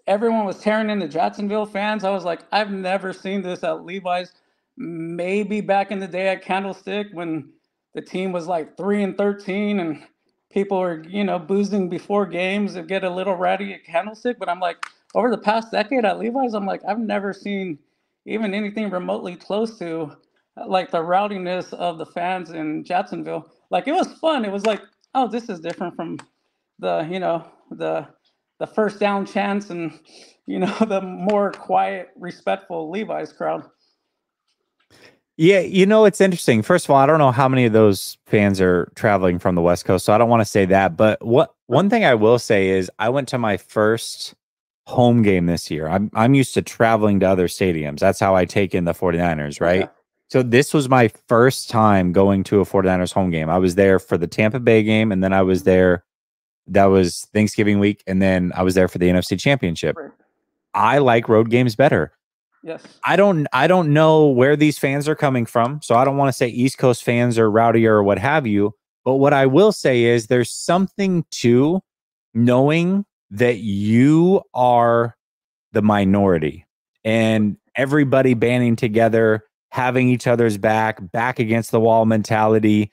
[SPEAKER 6] everyone was tearing into Jacksonville fans. I was like, I've never seen this at Levi's. Maybe back in the day at Candlestick when the team was like three and thirteen and people were, you know, boozing before games and get a little ratty at Candlestick. But I'm like, over the past decade at Levi's, I'm like, I've never seen even anything remotely close to uh, like the rowdiness of the fans in Jacksonville. Like it was fun. It was like, oh, this is different from the, you know, the the first down chance and you know (laughs) the more quiet, respectful Levi's crowd.
[SPEAKER 1] Yeah, you know it's interesting. First of all, I don't know how many of those fans are traveling from the West Coast, so I don't want to say that. But what one thing I will say is I went to my first home game this year. I'm I'm used to traveling to other stadiums. That's how I take in the 49ers, right? Yeah. So this was my first time going to a 49ers home game. I was there for the Tampa Bay game and then I was there that was Thanksgiving week, and then I was there for the NFC Championship. Right. I like road games better.
[SPEAKER 6] Yes.
[SPEAKER 1] I don't I don't know where these fans are coming from, so I don't want to say East Coast fans are rowdier or what have you. But what I will say is there's something to knowing that you are the minority and everybody banding together, having each other's back, back against the wall mentality,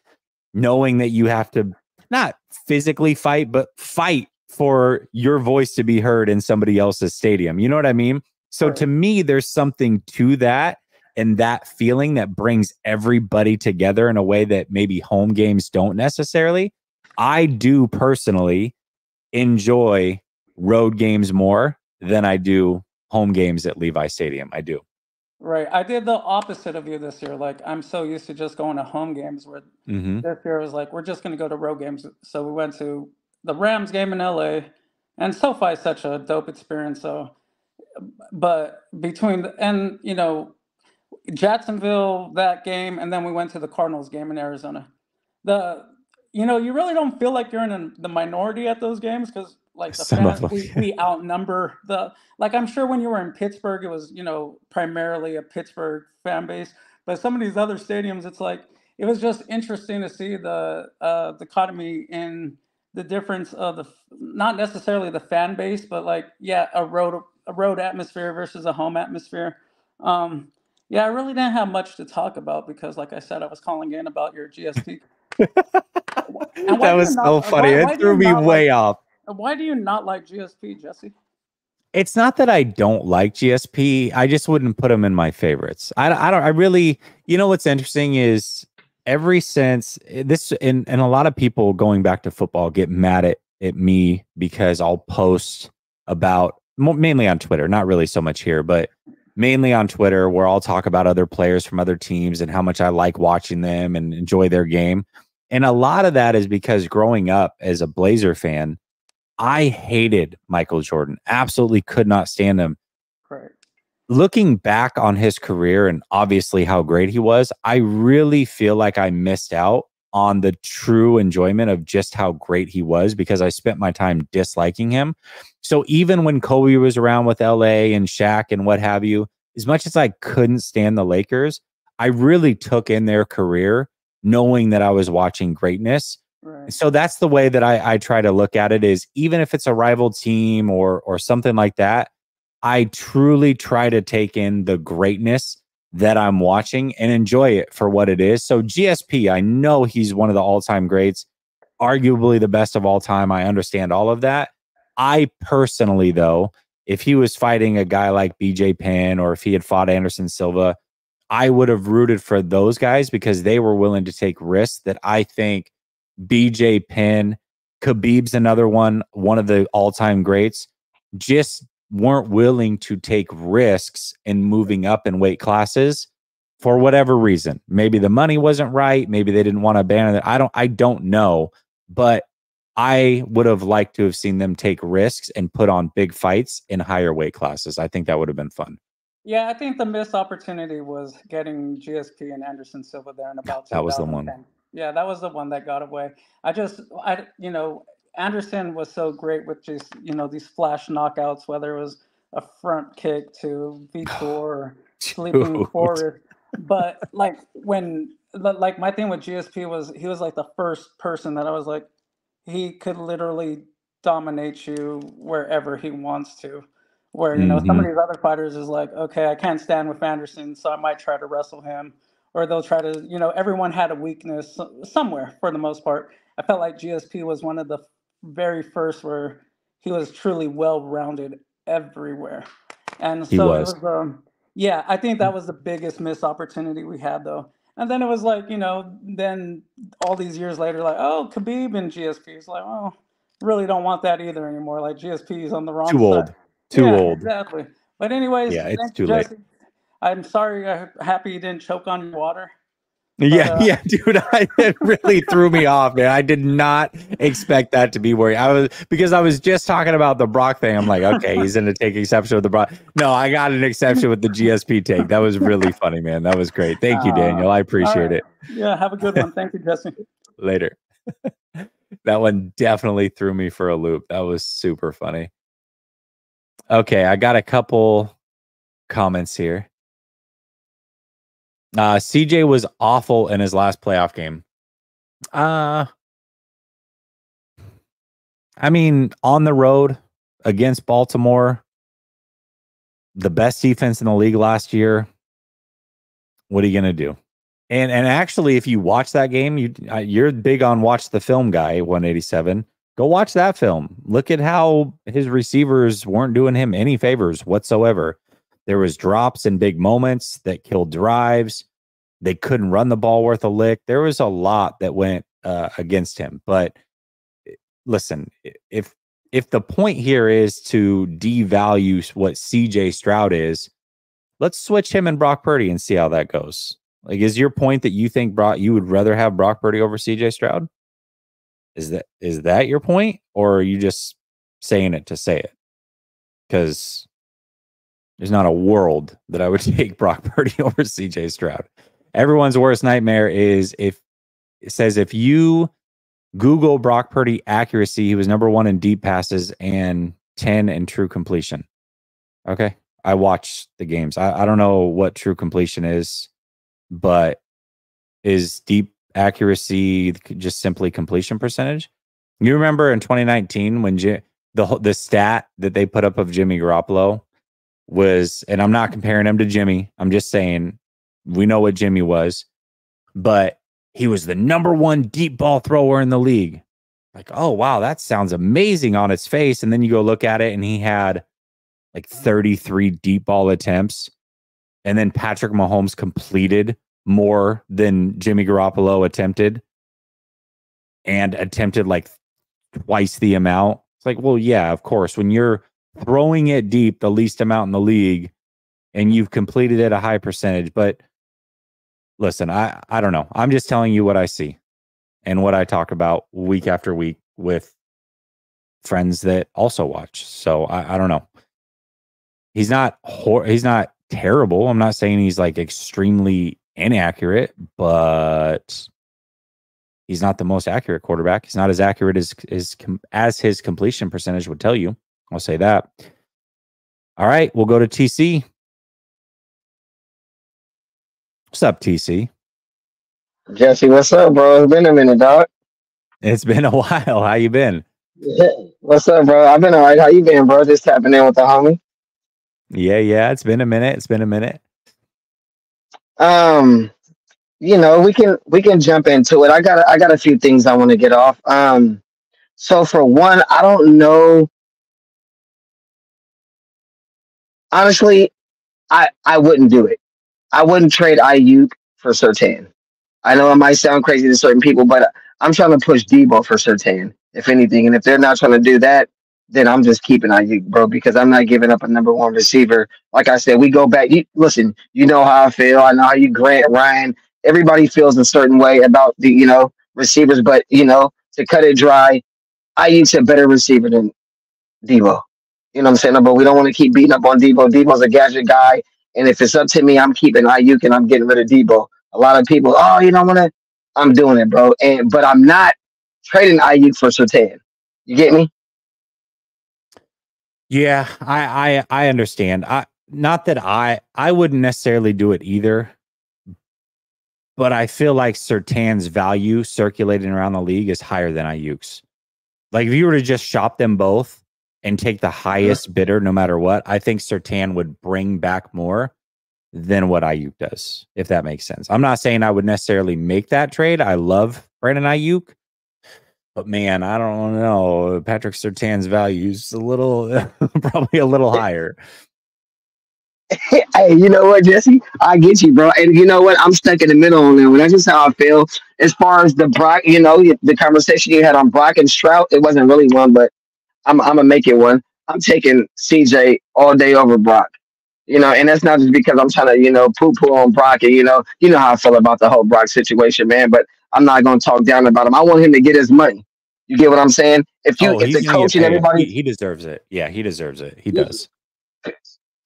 [SPEAKER 1] knowing that you have to not physically fight, but fight for your voice to be heard in somebody else's stadium. You know what I mean? So right. to me, there's something to that and that feeling that brings everybody together in a way that maybe home games don't necessarily. I do personally enjoy road games more than I do home games at Levi Stadium. I do.
[SPEAKER 6] Right. I did the opposite of you this year. Like I'm so used to just going to home games where mm-hmm. this year was like, we're just going to go to road games. So we went to the Rams game in LA and SoFi is such a dope experience. So, but between the, and you know, Jacksonville, that game, and then we went to the Cardinals game in Arizona. The, you know, you really don't feel like you're in the minority at those games because like the Some fans, we, we outnumber the like I'm sure when you were in Pittsburgh, it was you know primarily a Pittsburgh fan base, but some of these other stadiums, it's like it was just interesting to see the uh, dichotomy in the difference of the not necessarily the fan base, but like yeah, a road a road atmosphere versus a home atmosphere. Um, yeah, I really didn't have much to talk about because, like I said, I was calling in about your GSP. (laughs)
[SPEAKER 1] that was not, so funny. Why, why it threw me way like, off.
[SPEAKER 6] Uh, why do you not like GSP, Jesse?
[SPEAKER 1] It's not that I don't like GSP. I just wouldn't put him in my favorites. I, I don't. I really. You know what's interesting is every since eh, this and and a lot of people going back to football get mad at at me because I'll post about mainly on Twitter, not really so much here, but mainly on Twitter where I'll talk about other players from other teams and how much I like watching them and enjoy their game. And a lot of that is because growing up as a Blazer fan, I hated Michael Jordan. Absolutely could not stand him.
[SPEAKER 6] Right.
[SPEAKER 1] Looking back on his career and obviously how great he was, I really feel like I missed out on the true enjoyment of just how great he was because I spent my time disliking him. So even when Kobe was around with LA and Shaq and what have you, as much as I couldn't stand the Lakers, I really took in their career knowing that I was watching greatness Right. So that's the way that I, I try to look at it is even if it's a rival team or or something like that, I truly try to take in the greatness that I'm watching and enjoy it for what it is. So GSP, I know he's one of the all-time greats, arguably the best of all time. I understand all of that. I personally though, if he was fighting a guy like BJ Penn or if he had fought Anderson Silva, I would have rooted for those guys because they were willing to take risks that I think BJ Penn, Khabib's another one, one of the all time greats, just weren't willing to take risks in moving up in weight classes for whatever reason. Maybe the money wasn't right. Maybe they didn't want to abandon it. I don't, I don't know, but I would have liked to have seen them take risks and put on big fights in higher weight classes. I think that would have been fun.
[SPEAKER 6] Yeah, I think the missed opportunity was getting GSP and Anderson Silva there in about
[SPEAKER 1] that was the one.
[SPEAKER 6] Yeah, that was the one that got away. I just, I, you know, Anderson was so great with just, you know, these flash knockouts, whether it was a front kick to (sighs) Vitor or sleeping Forrest. But like when, like my thing with GSP was he was like the first person that I was like, he could literally dominate you wherever he wants to. Where you know mm-hmm. some of mm-hmm. these other fighters is like, okay, I can't stand with Anderson, so I might try to wrestle him, or they'll try to, you know, everyone had a weakness somewhere for the most part. I felt like GSP was one of the very first where he was truly well rounded everywhere, and so was. it was. Um, yeah, I think that was the biggest missed opportunity we had though. And then it was like, you know, then all these years later, like, oh, Khabib and GSP is like, well, really don't want that either anymore. Like GSP is on the wrong
[SPEAKER 1] too
[SPEAKER 6] side.
[SPEAKER 1] old, too
[SPEAKER 6] yeah,
[SPEAKER 1] old.
[SPEAKER 6] Exactly. But anyways,
[SPEAKER 1] yeah, it's too Jesse. late.
[SPEAKER 6] I'm sorry. I'm happy you didn't choke on your water.
[SPEAKER 1] But, yeah, uh, (laughs) yeah, dude, (laughs) I, it really threw me off, man. I did not expect that to be where I was because I was just talking about the Brock thing. I'm like, okay, he's going to take exception with the Brock. No, I got an exception with the GSP take. That was really funny, man. That was great. Thank you, Daniel. I appreciate right. it.
[SPEAKER 6] Yeah, have a good one. Thank you, Jesse. (laughs)
[SPEAKER 1] Later. that one definitely threw me for a loop. That was super funny. Okay, I got a couple comments here. Uh, CJ was awful in his last playoff game. Uh, I mean, on the road against Baltimore, the best defense in the league last year. What are you gonna do? And and actually, if you watch that game, you uh, you're big on watch the film guy 187. Go watch that film. Look at how his receivers weren't doing him any favors whatsoever. There was drops in big moments that killed drives. They couldn't run the ball worth a lick. There was a lot that went uh, against him. But eh, listen, if if the point here is to devalue what CJ Stroud is, let's switch him and Brock Purdy and see how that goes. Like, is your point that you think Brock you would rather have Brock Purdy over CJ Stroud? Is that is that your point, or are you just saying it to say it? Because there's not a world that I would (laughs) take Brock Purdy (laughs) over CJ Stroud. Everyone's worst nightmare is if it says if you Google Brock Purdy accuracy, he was number one in deep passes and 10 in true completion. Okay. I watch the games. I, I don't know what true completion is, but is deep accuracy just simply completion percentage? You remember in 2019 when J- the the stat that they put up of Jimmy Garoppolo was, and I'm not comparing him to Jimmy. I'm just saying we know what Jimmy was, but he was the number one deep ball thrower in the league. Like, oh wow, that sounds amazing on its face. And then you go look at it, and he had like 33 deep ball attempts. And then Patrick Mahomes completed more than Jimmy Garoppolo attempted and attempted like twice the amount. It's like, well, yeah, of course. When you're throwing it deep, the least amount in the league, and you've completed it a high percentage. But listen, I, I don't know. I'm just telling you what I see and what I talk about week after week with friends that also watch. So I, I don't know. He's not hor- he's not terrible. I'm not saying he's like extremely inaccurate, but he's not the most accurate quarterback. He's not as accurate as as as his completion percentage would tell you. I'll say that. All right, we'll go to TC. What's up, TC?
[SPEAKER 7] Jesse, what's up, bro? It's been a minute, dog.
[SPEAKER 1] It's been a (laughs) while. How you been? (laughs)
[SPEAKER 7] what's up, bro? I've been all right. How you been, bro? Just tapping in with the homie.
[SPEAKER 1] Yeah, yeah. It's been a minute. It's been a minute.
[SPEAKER 7] Um, you know, we can we can jump into it. I got I got a few things I want to get off. Um, so for one, I don't know. Honestly, I I wouldn't do it. I wouldn't trade Aiyuk for Surtain. I know it might sound crazy to certain people, but I'm trying to push Deebo for Surtain, if anything. And if they're not trying to do that, then I'm just keeping Aiyuk, bro, because I'm not giving up a number one receiver. Like I said, we go back. You, listen, you know how I feel. I know how you, Grant, Ryan. Everybody feels a certain way about the, you know, receivers. But you know, to cut it dry, Aiyuk's a better receiver than Deebo. You know what I'm saying? But we don't want to keep beating up on Deebo. Deebo's a gadget guy, And if it's up to me, I'm keeping Aiyuk and I'm getting rid of Deebo. A lot of people, oh, you don't want to. I'm doing it, bro. And but I'm not trading Aiyuk for Surtain. You get me?
[SPEAKER 1] Yeah, I I I understand. I not that I I wouldn't necessarily do it either, but I feel like Surtain's value circulating around the league is higher than Aiyuk's. Like if you were to just shop them both and take the uh-huh. highest sure. bidder, no matter what, I think Surtain would bring back more than what Aiyuk does, if that makes sense. I'm not saying I would necessarily make that trade. I love Brandon Aiyuk, but man, I don't know. Patrick Surtain's value is a little, (laughs) probably a little higher.
[SPEAKER 7] hey, you know what, Jesse? I get you, bro. And you know what? I'm stuck in the middle on that one. That's just how I feel. As far as the Brock, you know, the conversation you had on Brock and Stroud, it wasn't really one, but I'm, I'm gonna make it one. I'm taking CJ all day over Brock. You know, and that's not just because I'm trying to, you know, poo poo on Brock and you know, you know how I feel about the whole Brock situation, man. But I'm not gonna talk down about him. I want him to get his money. You get what I'm saying? If you, oh, if the coach and everybody,
[SPEAKER 1] he, he, deserves it. Yeah, he deserves it. He does.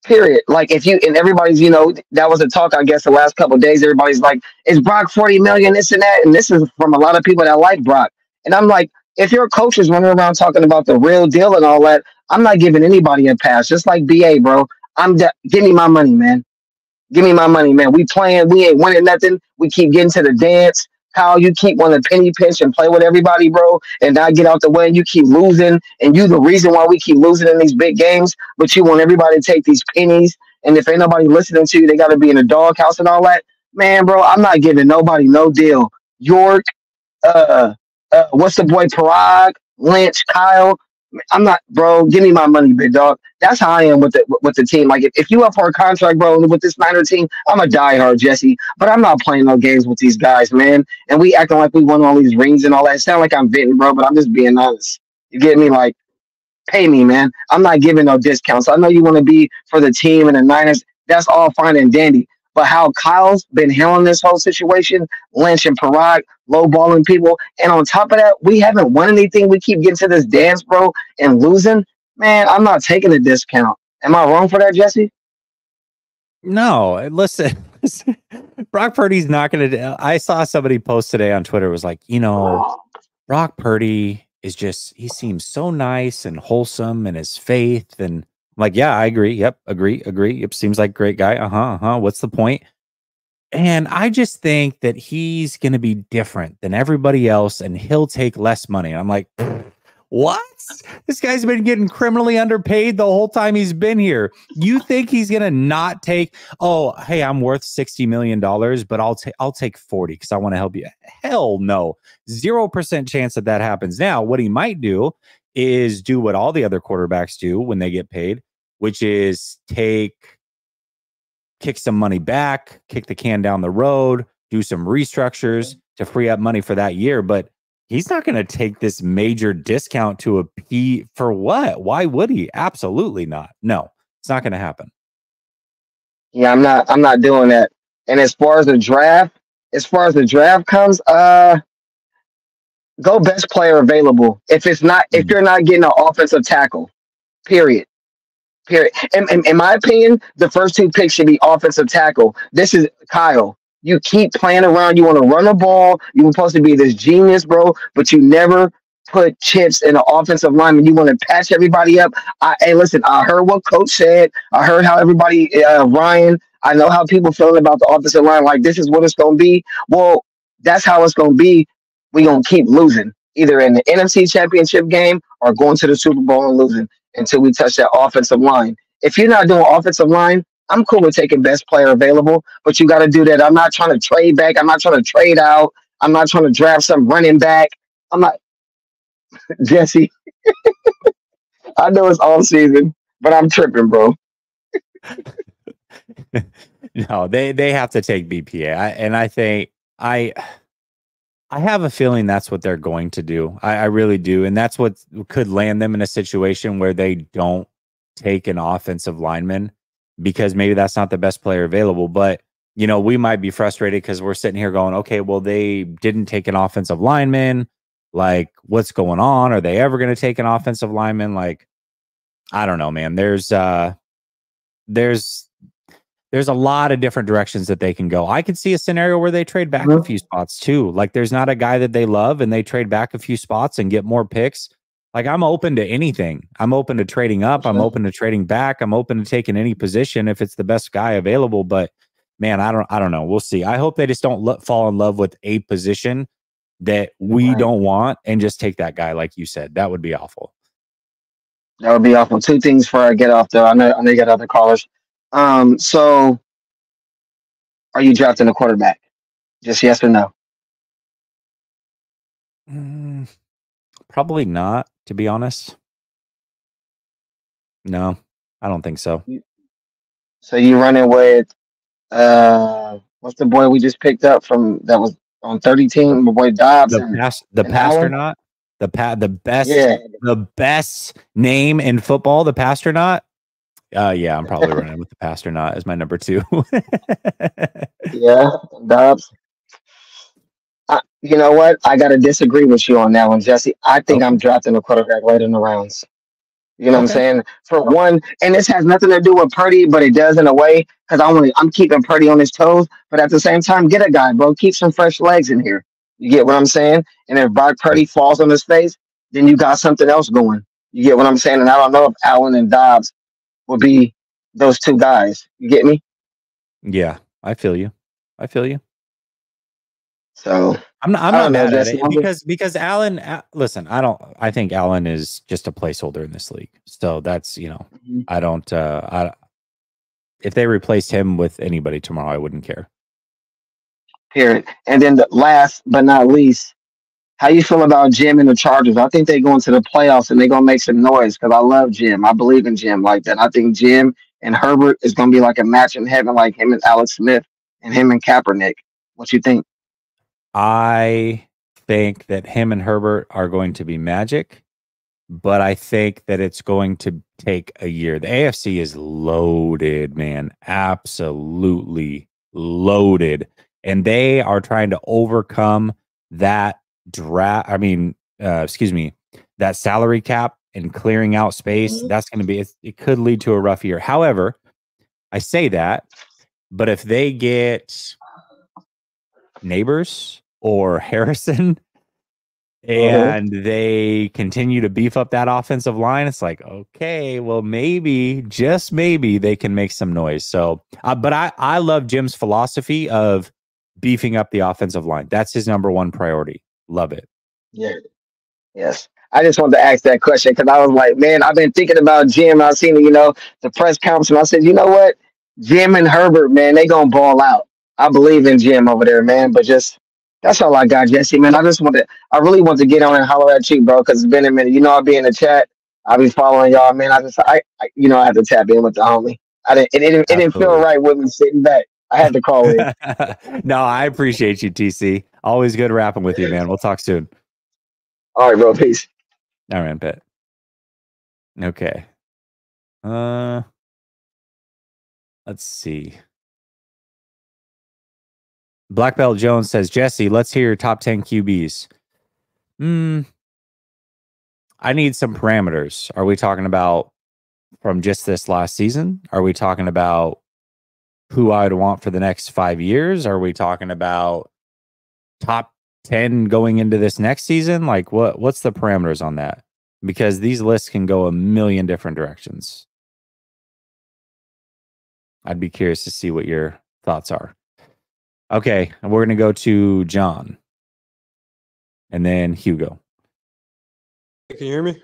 [SPEAKER 7] Period. Like if you and everybody's, you know, that was a talk. I guess the last couple days, everybody's like, "Is Brock 40 million? This and that." And this is from a lot of people that like Brock. And I'm like, if your coach is running around talking about the real deal and all that, I'm not giving anybody a pass. Just like BA, bro. I'm de- give me my money, man. Give me my money, man. We playing, we ain't winning nothing. We keep getting to the dance. How you keep wanting penny pinch and play with everybody, bro, and not get out the way. And you keep losing, and you the reason why we keep losing in these big games. But you want everybody to take these pennies, and if ain't nobody listening to you, they got to be in a doghouse and all that. Man, bro, I'm not giving nobody no deal. York, uh, uh what's the boy Paraag, Lynch, Kyle, I'm not, bro. Give me my money, big dog. That's how I am with the with the team. Like if, if you up for a contract, bro, with this Niner team, I'm a diehard Jesse. But I'm not playing no games with these guys, man. And we acting like we won all these rings and all that. Sound like I'm venting, bro, but I'm just being honest. You get me? Like, pay me, man. I'm not giving no discounts. I know you want to be for the team and the Niners. That's all fine and dandy. But how Kyle's been handling this whole situation, Lynch and Paraag, lowballing people, and on top of that, we haven't won anything. We keep getting to this dance, bro, and losing. Man, I'm not taking a discount. Am I wrong for that, Jesse?
[SPEAKER 1] No, listen, (laughs) Brock Purdy's not going to. Uh, I saw somebody post today on Twitter was like, you know, Brock Purdy is just he seems so nice and wholesome in his faith and I'm like, yeah, I agree. Yep, agree, agree. Yep, seems like great guy. Uh huh. Uh huh. What's the point? And I just think that he's going to be different than everybody else, and he'll take less money. I'm like, what? This guy's been getting criminally underpaid the whole time he's been here. You think he's gonna not take? Oh, hey, I'm worth sixty million dollars, but I'll take I'll take forty because I want to help you. Hell no, zero percent chance that that happens. Now, what he might do is do what all the other quarterbacks do when they get paid, which is take, kick some money back, kick the can down the road, do some restructures to free up money for that year. But he's not going to take this major discount to a P for what? Why would he? Absolutely not. No, it's not going to happen.
[SPEAKER 7] Yeah, I'm not. I'm not doing that. And as far as the draft, as far as the draft comes, uh, go best player available. If it's not, if mm. you're not getting an offensive tackle, period. Period. In, in, in, my opinion, the first two picks should be offensive tackle. This is Kyle. You keep playing around. You want to run the ball. You're supposed to be this genius, bro, but you never put chips in the offensive line and you want to patch everybody up. I, hey, listen, I heard what coach said. I heard how everybody, uh, Ryan, I know how people feeling about the offensive line. Like, this is what it's going to be. Well, that's how it's going to be we're going to keep losing either in the NFC championship game or going to the Super Bowl and losing until we touch that offensive line. If you're not doing offensive line, I'm cool with taking best player available, but you got to do that. I'm not trying to trade back. I'm not trying to trade out. I'm not trying to draft some running back. I'm not (laughs) Jesse. (laughs) I know it's all season, but I'm tripping, bro. (laughs)
[SPEAKER 1] no, they they have to take BPA, I, and I think I I have a feeling that's what they're going to do. I, I, really do. And that's what could land them in a situation where they don't take an offensive lineman because maybe that's not the best player available. But, you know, we might be frustrated because we're sitting here going, okay, well, they didn't take an offensive lineman. Like, what's going on? Are they ever going to take an offensive lineman? Like, I don't know, man. There's, uh, there's, there's a lot of different directions that they can go. I could see a scenario where they trade back mm-hmm. a few spots too. Like there's not a guy that they love and they trade back a few spots and get more picks. Like I'm open to anything. I'm open to trading up. I'm open to trading back. I'm open to taking any position if it's the best guy available. But man, I don't I don't know. We'll see. I hope they just don't let, fall in love with a position that we right. don't want and just take that guy like you said. That would be awful.
[SPEAKER 7] That would be awful. Two things for I get off though. I know I know you got other callers. Um, so are you drafting a quarterback? Just yes or no?
[SPEAKER 1] Mm, probably not, to be honest. No, I don't think so.
[SPEAKER 7] So you running with uh what's the boy we just picked up from that was on 30 team, my boy Dobbs.
[SPEAKER 1] The, and, pas- the Passtronaut the pa- the best yeah. the best name in football, the Passtronaut. Uh, yeah, I'm probably running with the Passtronaut as my number two. (laughs)
[SPEAKER 7] yeah, Dobbs. I, you know what? I got to disagree with you on that one, Jesse. I think okay. I'm drafting a quarterback late in the rounds. You know okay. what I'm saying? For one, and this has nothing to do with Purdy, but it does in a way because I want I'm keeping Purdy on his toes, but at the same time, get a guy, bro. Keep some fresh legs in here. You get what I'm saying? And if Brock Purdy falls on his face, then you got something else going. You get what I'm saying? And I don't know if Allen and Dobbs will be those two guys. You get me?
[SPEAKER 1] Yeah, I feel you. I feel you.
[SPEAKER 7] So
[SPEAKER 1] I'm not. I'm not mad at it because because Allen. Listen, I don't. I think Allen is just a placeholder in this league. So that's you know. Mm-hmm. I don't. uh I. If they replaced him with anybody tomorrow, I wouldn't care.
[SPEAKER 7] Period. And then the last but not least, how you feel about Jim and the Chargers? I think they're going to the playoffs and they're gonna make some noise because I love Jim. I believe in Jim like that. I think Jim and Herbert is gonna be like a match in heaven, like him and Alex Smith and him and Kaepernick. What you think?
[SPEAKER 1] I think that him and Herbert are going to be magic, but I think that it's going to take a year. The AFC is loaded, man. Absolutely loaded. And they are trying to overcome that draft. I mean, uh, excuse me, that salary cap and clearing out space. Mm-hmm. That's going to be, it could lead to a rough year. However, I say that, but if they get Nabers or (laughs) Harrison uh-huh. and uh-huh. they continue to beef up that offensive line, it's like, okay, well, maybe, just maybe they can make some noise. So, uh, but I, I love Jim's philosophy of beefing up the offensive line. That's his number one priority. Love it.
[SPEAKER 7] Yeah. Yes. I just wanted to ask that question because I was like, man, I've been thinking about Jim. I've seen, you know, the press conference. And I said, you know what? Jim and Herbert, man, they going to ball out. I believe in Jim over there, man. But just that's all I got, Jesse, man. I just want to, I really want to get on and holler at you, bro, because it's been a minute. You know, I'll be in the chat. I'll be following y'all, man. I just, I, I you know, I have to tap in with the homie. I didn't, it, it, it didn't feel right with me sitting back. I had to call in. (laughs)
[SPEAKER 1] no, I appreciate you, TC. Always good rapping with you, man. We'll talk soon.
[SPEAKER 7] All right, bro. Peace.
[SPEAKER 1] All right, bet. Okay. Uh, let's see. Black Belt Jones says, Jesse, let's hear your top 10 QBs. Hmm. I need some parameters. Are we talking about from just this last season? Are we talking about who I'd want for the next five years? Are we talking about top 10 going into this next season? Like what what's the parameters on that? Because these lists can go a million different directions. I'd be curious to see what your thoughts are. Okay, and we're going to go to John and then Hugo.
[SPEAKER 8] Can you hear me?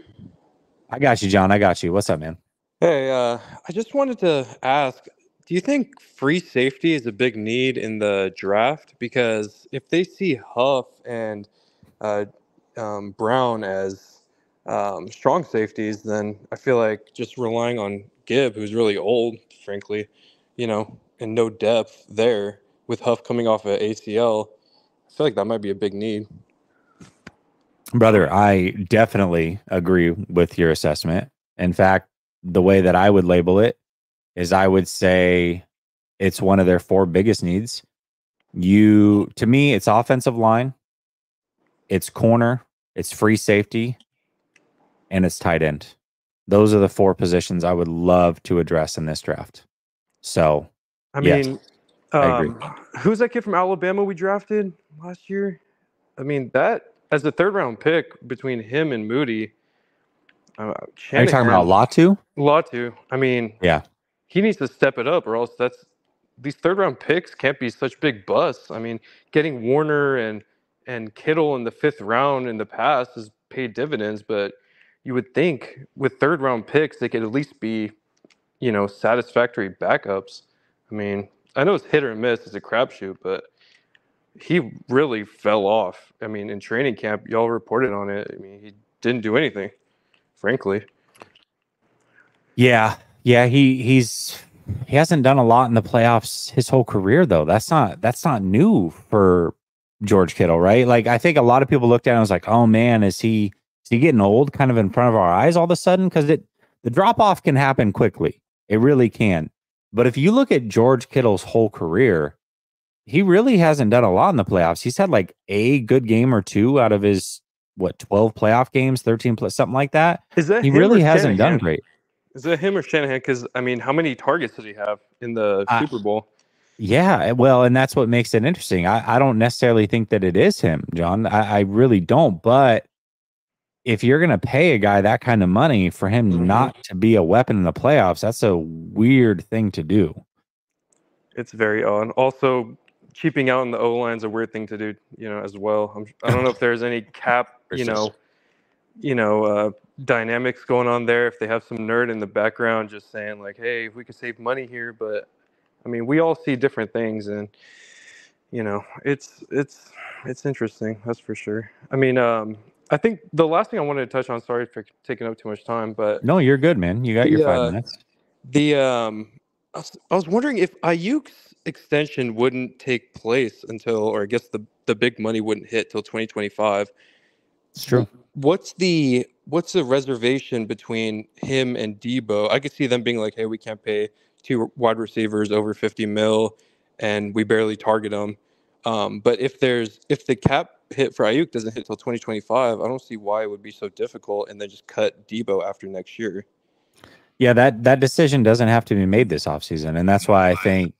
[SPEAKER 1] I got you, John. I got you. What's up, man?
[SPEAKER 8] Hey, uh, I just wanted to ask do you think free safety is a big need in the draft? Because if they see Huff and uh, um, Brown as um, strong safeties, then I feel like just relying on Gibb, who's really old, frankly, you know, and no depth there with Huff coming off of ACL, I feel like that might be a big need.
[SPEAKER 1] Brother, I definitely agree with your assessment. In fact, the way that I would label it is I would say it's one of their four biggest needs. You to me, it's offensive line, it's corner, it's free safety, and it's tight end. Those are the four positions I would love to address in this draft. So
[SPEAKER 8] I yes. mean, um, who's that kid from Alabama we drafted last year? I mean, that as a third round pick between him and Moody.
[SPEAKER 1] Uh, Are you talking about Latu?
[SPEAKER 8] Latu. I mean,
[SPEAKER 1] yeah,
[SPEAKER 8] he needs to step it up, or else that's these third round picks can't be such big busts. I mean, getting Warner and and Kittle in the fifth round in the past has paid dividends, but you would think with third round picks they could at least be, you know, satisfactory backups. I mean, I know it's hit or miss, it's a crapshoot, but he really fell off. I mean, in training camp, y'all reported on it. I mean, he didn't do anything, frankly.
[SPEAKER 1] Yeah, yeah, he he's he hasn't done a lot in the playoffs his whole career though. That's not that's not new for George Kittle, right? Like I think a lot of people looked at it and was like, "Oh man, is he is he getting old kind of in front of our eyes all of a sudden?" Cuz it the drop off can happen quickly. It really can. But if you look at George Kittle's whole career, he really hasn't done a lot in the playoffs. He's had like a good game or two out of his what 12 playoff games, 13 plus something like that.
[SPEAKER 8] Is that
[SPEAKER 1] he really hasn't done great.
[SPEAKER 8] Is it him or Shanahan? Because I mean, how many targets did he have in the uh, Super Bowl?
[SPEAKER 1] Yeah, eh, well, and that's what makes it interesting. I, I don't necessarily think that it is him, John. I, I really don't. But if you're going to pay a guy that kind of money for him mm-hmm. not to be a weapon in the playoffs, that's a weird thing to do.
[SPEAKER 8] It's very odd. Also, cheaping out in the O line is a weird thing to do, you know, as well. I'm, I do not know if there's any (laughs) cap, you know, you know, uh, dynamics going on there. If they have some nerd in the background just saying like, "Hey, if we could save money here," but I mean, we all see different things, and you know, it's it's it's interesting. That's for sure. I mean, um, I think the last thing I wanted to touch on. Sorry for taking up too much time, but
[SPEAKER 1] no, you're good, man. You got the, your five uh, minutes.
[SPEAKER 8] The um, I was, I was wondering if Aiyuk's extension wouldn't take place until, or I guess the the big money wouldn't hit till 2025.
[SPEAKER 1] It's true.
[SPEAKER 8] What's the what's the reservation between him and Deebo? I could see them being like, "Hey, we can't pay two wide receivers over 50 mil, and we barely target them." Um, but if there's if the cap hit for Aiyuk doesn't hit till 2025, I don't see why it would be so difficult, and then just cut Deebo after next year.
[SPEAKER 1] Yeah, that that decision doesn't have to be made this offseason. And that's why I think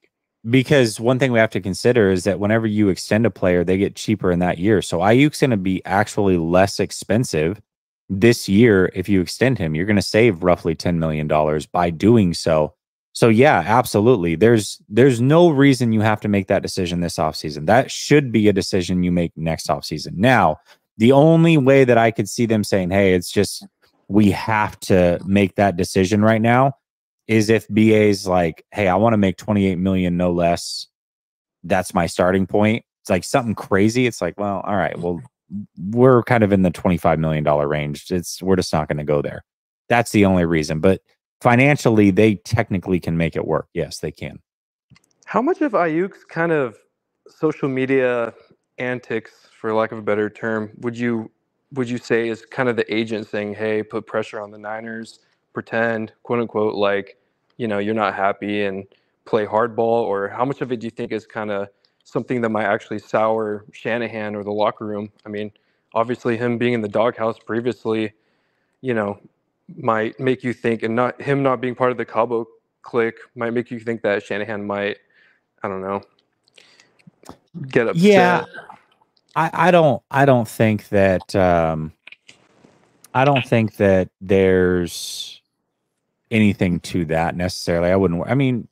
[SPEAKER 1] because one thing we have to consider is that whenever you extend a player, they get cheaper in that year. So Aiyuk's going to be actually less expensive this year if you extend him. You're going to save roughly $10 million by doing so. So yeah, absolutely. There's there's no reason you have to make that decision this offseason. That should be a decision you make next offseason. Now, the only way that I could see them saying, "Hey, it's just we have to make that decision right now is if BA's like, hey, I want to make 28 million, no less. That's my starting point. It's like something crazy. It's like, well, all right, well, we're kind of in the 25 million dollar range. It's we're just not going to go there. That's the only reason. But financially, they technically can make it work. Yes, they can.
[SPEAKER 8] How much of Aiyuk's kind of social media antics, for lack of a better term, would you would you say is kind of the agent saying, "Hey, put pressure on the Niners, pretend, quote unquote, like you know you're not happy and play hardball," or how much of it do you think is kind of something that might actually sour Shanahan or the locker room? I mean, obviously, him being in the doghouse previously, you know, might make you think, and not him not being part of the Cabo clique might make you think that Shanahan might, I don't know, get upset.
[SPEAKER 1] Yeah. I, I don't I don't think that um I don't think that there's anything to that necessarily. I wouldn't I mean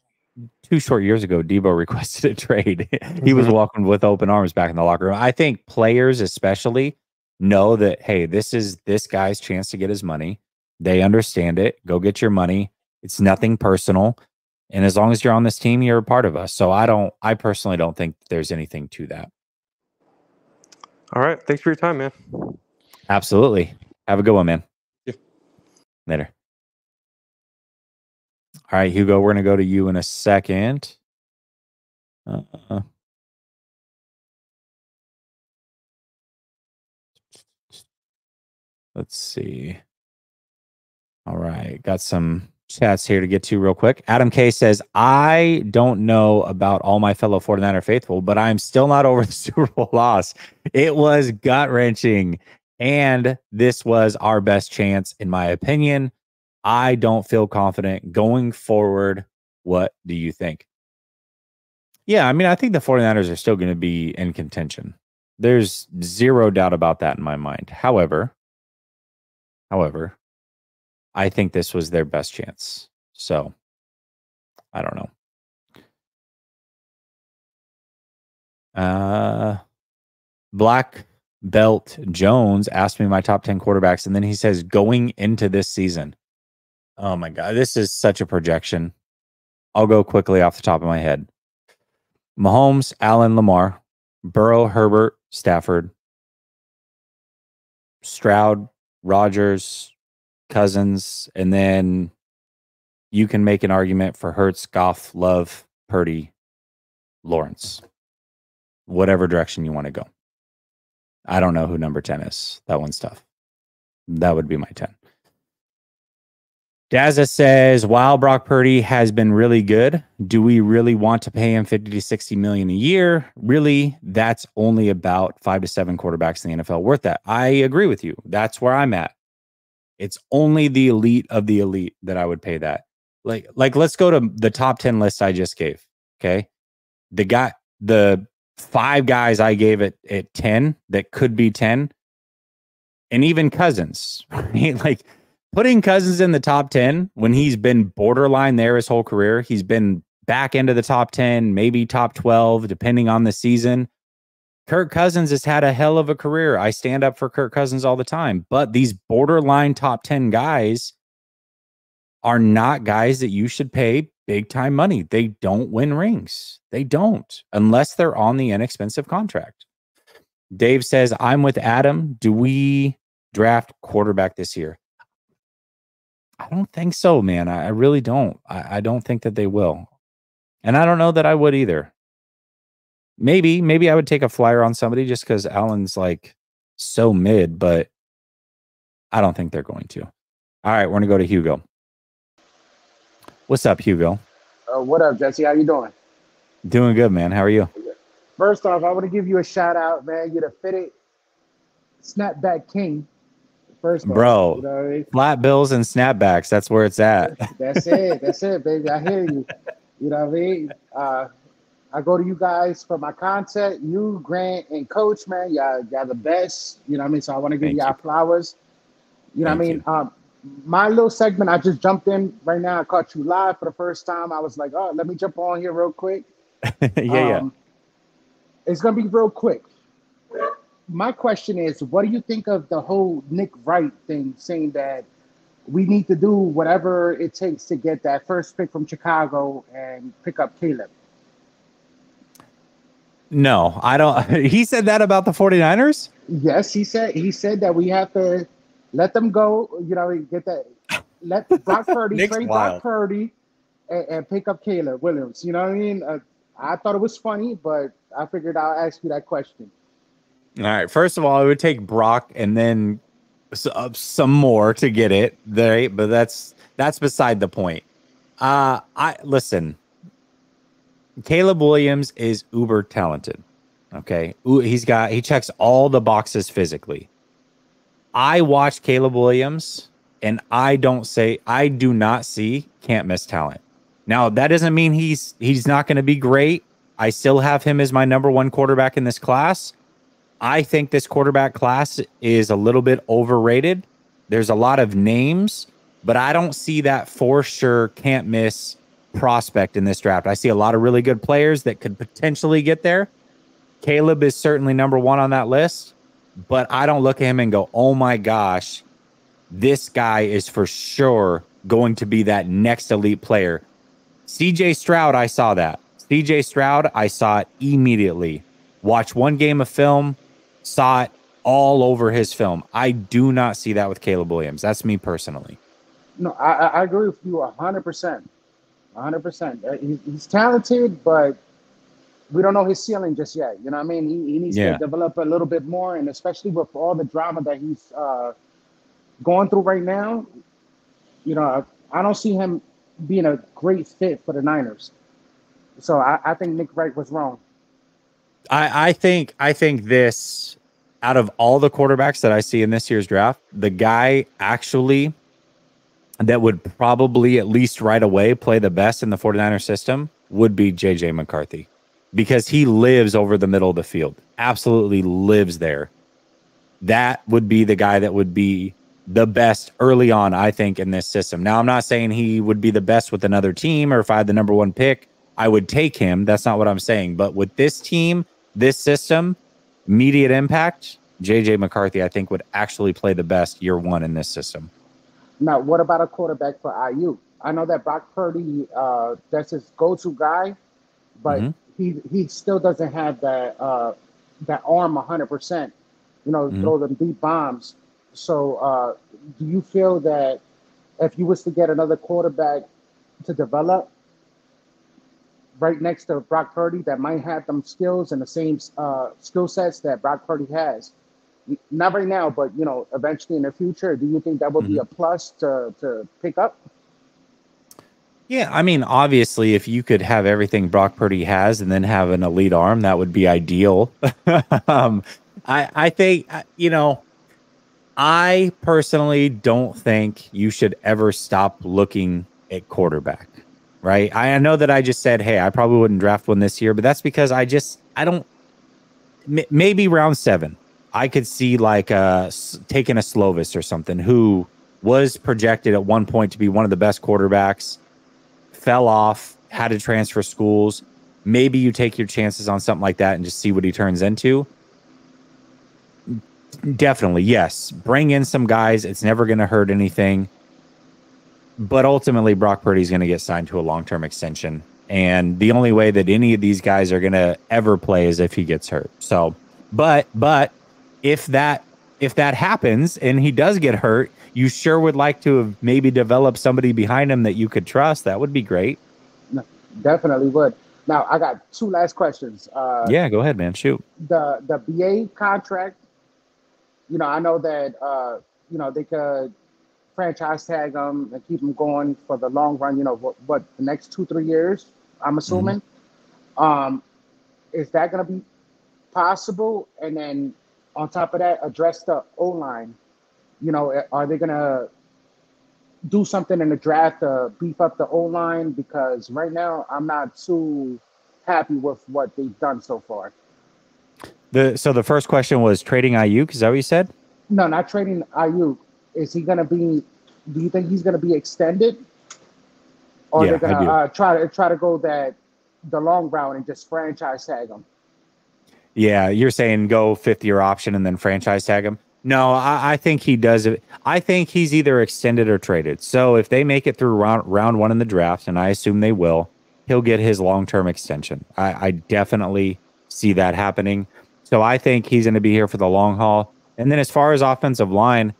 [SPEAKER 1] two short years ago Deebo (laughs) requested a trade. he was mm-hmm. welcomed with open arms back in the locker room. I think players especially know that hey, this is this guy's chance to get his money. They understand it. Go get your money. It's nothing personal. And as long as you're on this team, you're a part of us. So I don't I personally don't think there's anything to that.
[SPEAKER 8] All right. Thanks for your time, man.
[SPEAKER 1] Absolutely. Have a good one, man. Yeah. Later. All right, Hugo, we're going to go to you in a second. Uh, let's see. All right, got some chats here to get to real quick. Adam K says, I don't know about all my fellow 49er faithful, but I'm still not over (laughs) the Super Bowl loss. It was gut wrenching. And this was our best chance, in my opinion. I don't feel confident going forward. What do you think? Yeah, I mean, I think the 49ers are still going to be in contention. There's zero doubt about that in my mind. However, however, I think this was their best chance. So, I don't know. Uh Black Belt Jones asked me my top 10 quarterbacks and then he says going into this season. Oh my god, this is such a projection. I'll go quickly off the top of my head. Mahomes, Allen, Lamar, Burrow, Herbert, Stafford, Stroud, Rodgers, Cousins, and then you can make an argument for Hurts, Goff, Love, Purdy, Lawrence, whatever direction you want to go. I don't know who number 10 is. That one's tough. That would be my 10. Daza says, while Brock Purdy has been really good, do we really want to pay him 50 to 60 million a year? Really, that's only about five to seven quarterbacks in the NFL worth that. I agree with you. That's where I'm at. It's only the elite of the elite that I would pay that. Like, like let's go to the top 10 list I just gave. Okay. The guy, the five guys I gave it at 10 that could be 10, and even Cousins, (laughs) right? Like putting Cousins in the top 10 when he's been borderline there his whole career, he's been back into the top 10, maybe top 12, depending on the season. Kirk Cousins has had a hell of a career. I stand up for Kirk Cousins all the time, but these borderline top 10 guys are not guys that you should pay big time money. They don't win rings. They don't unless they're on the inexpensive contract. Dave says, I'm with Adam. Do we draft quarterback this year? I don't think so, man. I, I really don't. I, I don't think that they will. And I don't know that I would either. Maybe, maybe I would take a flyer on somebody just because Allen's like so mid, but I don't think they're going to. All right, we're gonna go to Hugo. What's up, Hugo?
[SPEAKER 9] Uh, what up, Jesse? How you doing?
[SPEAKER 1] Doing good, man. How are you?
[SPEAKER 9] First off, I want to give you a shout out, man. You're the fitted snapback king.
[SPEAKER 1] First, bro, you know I mean? flat bills and snapbacks. That's where it's at.
[SPEAKER 9] That's it. That's it, baby. I hear you. You know what I mean? Uh, I go to you guys for my content. You, Grant, and Coach, man, y'all, y'all the best. You know what I mean? So I want to give Thank y'all you. flowers. You know Thank what I mean? Um, my little segment, I just jumped in right now. I caught you live for the first time. I was like, oh, let me jump on here real quick. (laughs)
[SPEAKER 1] yeah, um, yeah.
[SPEAKER 9] It's gonna be real quick my question is, what do you think of the whole Nick Wright thing, saying that we need to do whatever it takes to get that first pick from Chicago and pick up Caleb?
[SPEAKER 1] No, I don't. (laughs) He said that about the 49ers?
[SPEAKER 9] Yes, he said he said that we have to let them go, you know, get that let (laughs) Brock Purdy trade Brock Purdy and, and, pick up Caleb Williams. You know what I mean? Uh, I thought it was funny, but I figured I'll ask you that question.
[SPEAKER 1] All right. First of all, I would take Brock and then uh, some more to get it. Right, but that's that's beside the point. Uh I listen. Caleb Williams is uber talented. Okay. He's got he checks all the boxes physically. I watch Caleb Williams and I don't say I do not see can't miss talent. Now, that doesn't mean he's he's not going to be great. I still have him as my number 1 quarterback in this class, I think this quarterback class is a little bit overrated. There's a lot of names, but I don't see that for sure can't miss prospect in this draft. I see a lot of really good players that could potentially get there. Caleb is certainly number one on that list, but I don't look at him and go, oh my gosh, this guy is for sure going to be that next elite player. CJ Stroud, I saw that. CJ Stroud, I saw it immediately. Watch one game of film, saw it all over his film. I do not see that with Caleb Williams. That's me personally.
[SPEAKER 9] No, I, I agree with you hundred percent, hundred percent. Uh, he's talented, but we don't know his ceiling just yet. You know what I mean? He, he needs yeah. to develop a little bit more, and especially with all the drama that he's uh, going through right now. You know, I, I, don't see him being a great fit for the Niners. So I, I think Nick Wright was wrong.
[SPEAKER 1] I, I think I think this out of all the quarterbacks that I see in this year's draft, the guy actually that would probably at least right away play the best in the 49er system would be JJ McCarthy. because he lives over the middle of the field. Absolutely lives there. That would be the guy that would be the best early on, I think, in this system. Now, I'm not saying he would be the best with another team or if I had the number one pick, I would take him. That's not what I'm saying. But with this team, this system, immediate impact, JJ McCarthy, I think, would actually play the best year one in this system.
[SPEAKER 9] Now, what about a quarterback for Aiyuk? I know that Brock Purdy, uh, that's his go-to guy, but mm-hmm. he he still doesn't have that uh, that arm 100. percent You know, mm-hmm. throw them deep bombs. So, uh, do you feel that if you was to get another quarterback to develop right next to Brock Purdy that might have them skills and the same uh, skill sets that Brock Purdy has, not right now, but you know, eventually in the future, do you think that would mm-hmm. be a plus to to pick up?
[SPEAKER 1] Yeah, I mean, obviously, if you could have everything Brock Purdy has and then have an elite arm, that would be ideal. (laughs) um, I I think uh, you know, I personally don't think you should ever stop looking at quarterback. Right? I know that I just said, hey, I probably wouldn't draft one this year, but that's because I just I don't. Maybe round seven I could see like uh, taking a Slovis or something who was projected at one point to be one of the best quarterbacks, fell off, had to transfer schools. Maybe you take your chances on something like that and just see what he turns into. Definitely, yes. Bring in some guys. It's never going to hurt anything. But ultimately, Brock Purdy is going to get signed to a long term extension. And the only way that any of these guys are going to ever play is if he gets hurt. So, but, but if that if that happens and he does get hurt, you sure would like to have maybe developed somebody behind him that you could trust. That would be great.
[SPEAKER 9] No, definitely would. Now I got two last questions. Uh,
[SPEAKER 1] yeah, go ahead, man. Shoot.
[SPEAKER 9] The the BA contract. You know, I know that uh, you know they could franchise tag them and keep them going for the long run. You know, what, what the next two three years? I'm assuming. Mm-hmm. Um, is that going to be possible? And then on top of that, address the O line. You know, are they gonna do something in the draft to beef up the O line? Because right now, I'm not too happy with what they've done so far.
[SPEAKER 1] The so the first question was trading Aiyuk. Is that what you said?
[SPEAKER 9] No, not trading Aiyuk. Is he gonna be? Do you think he's gonna be extended, or yeah, they're gonna uh, try to try to go that the long route and just franchise tag him?
[SPEAKER 1] Yeah, you're saying go fifth year option and then franchise tag him. No, I, I, think he does it. I think he's either extended or traded. So if they make it through round round one in the draft, and I assume they will, he'll get his long term extension. I, I definitely see that happening. So I think he's going to be here for the long haul. And then as far as offensive line,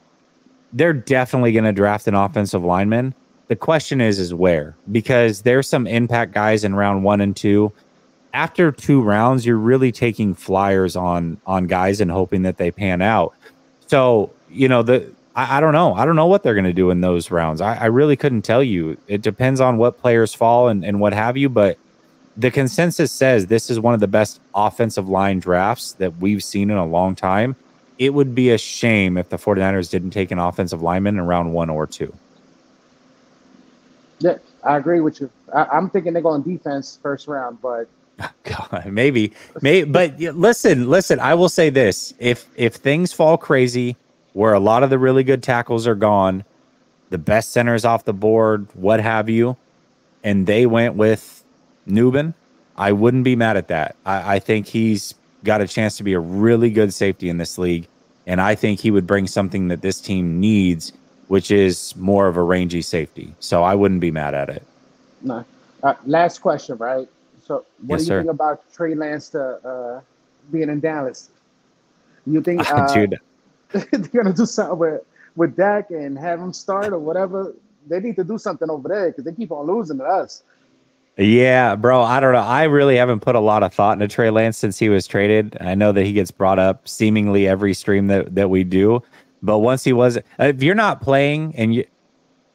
[SPEAKER 1] they're definitely going to draft an offensive lineman. The question is, is where? Because there's some impact guys in round one and two after two rounds, you're really taking flyers on on guys and hoping that they pan out. So you know the I, I don't know I don't know what they're going to do in those rounds. I, I really couldn't tell you. It depends on what players fall and and what have you. But the consensus says this is one of the best offensive line drafts that we've seen in a long time. It would be a shame if the 49ers didn't take an offensive lineman in round one or two.
[SPEAKER 9] Yeah, I agree with you. I, am thinking they're going defense first round, but (laughs)
[SPEAKER 1] God, maybe, maybe, but listen, listen. I will say this: if if things fall crazy, where a lot of the really good tackles are gone, the best centers off the board, what have you, and they went with Nubin, I wouldn't be mad at that. I, I think he's got a chance to be a really good safety in this league, and I think he would bring something that this team needs, which is more of a rangy safety. So I wouldn't be mad at it.
[SPEAKER 9] No. Uh, last question, right? So, what yes, do you sir. think about Trey Lance to uh, being in Dallas? You think (laughs) uh, (laughs) they're gonna do something with with Dak and have him start or whatever? They need to do something over there because they keep on losing to us.
[SPEAKER 1] Yeah, bro. I don't know. I really haven't put a lot of thought into Trey Lance since he was traded. I know that he gets brought up seemingly every stream that that we do. But once he was, if you're not playing and you,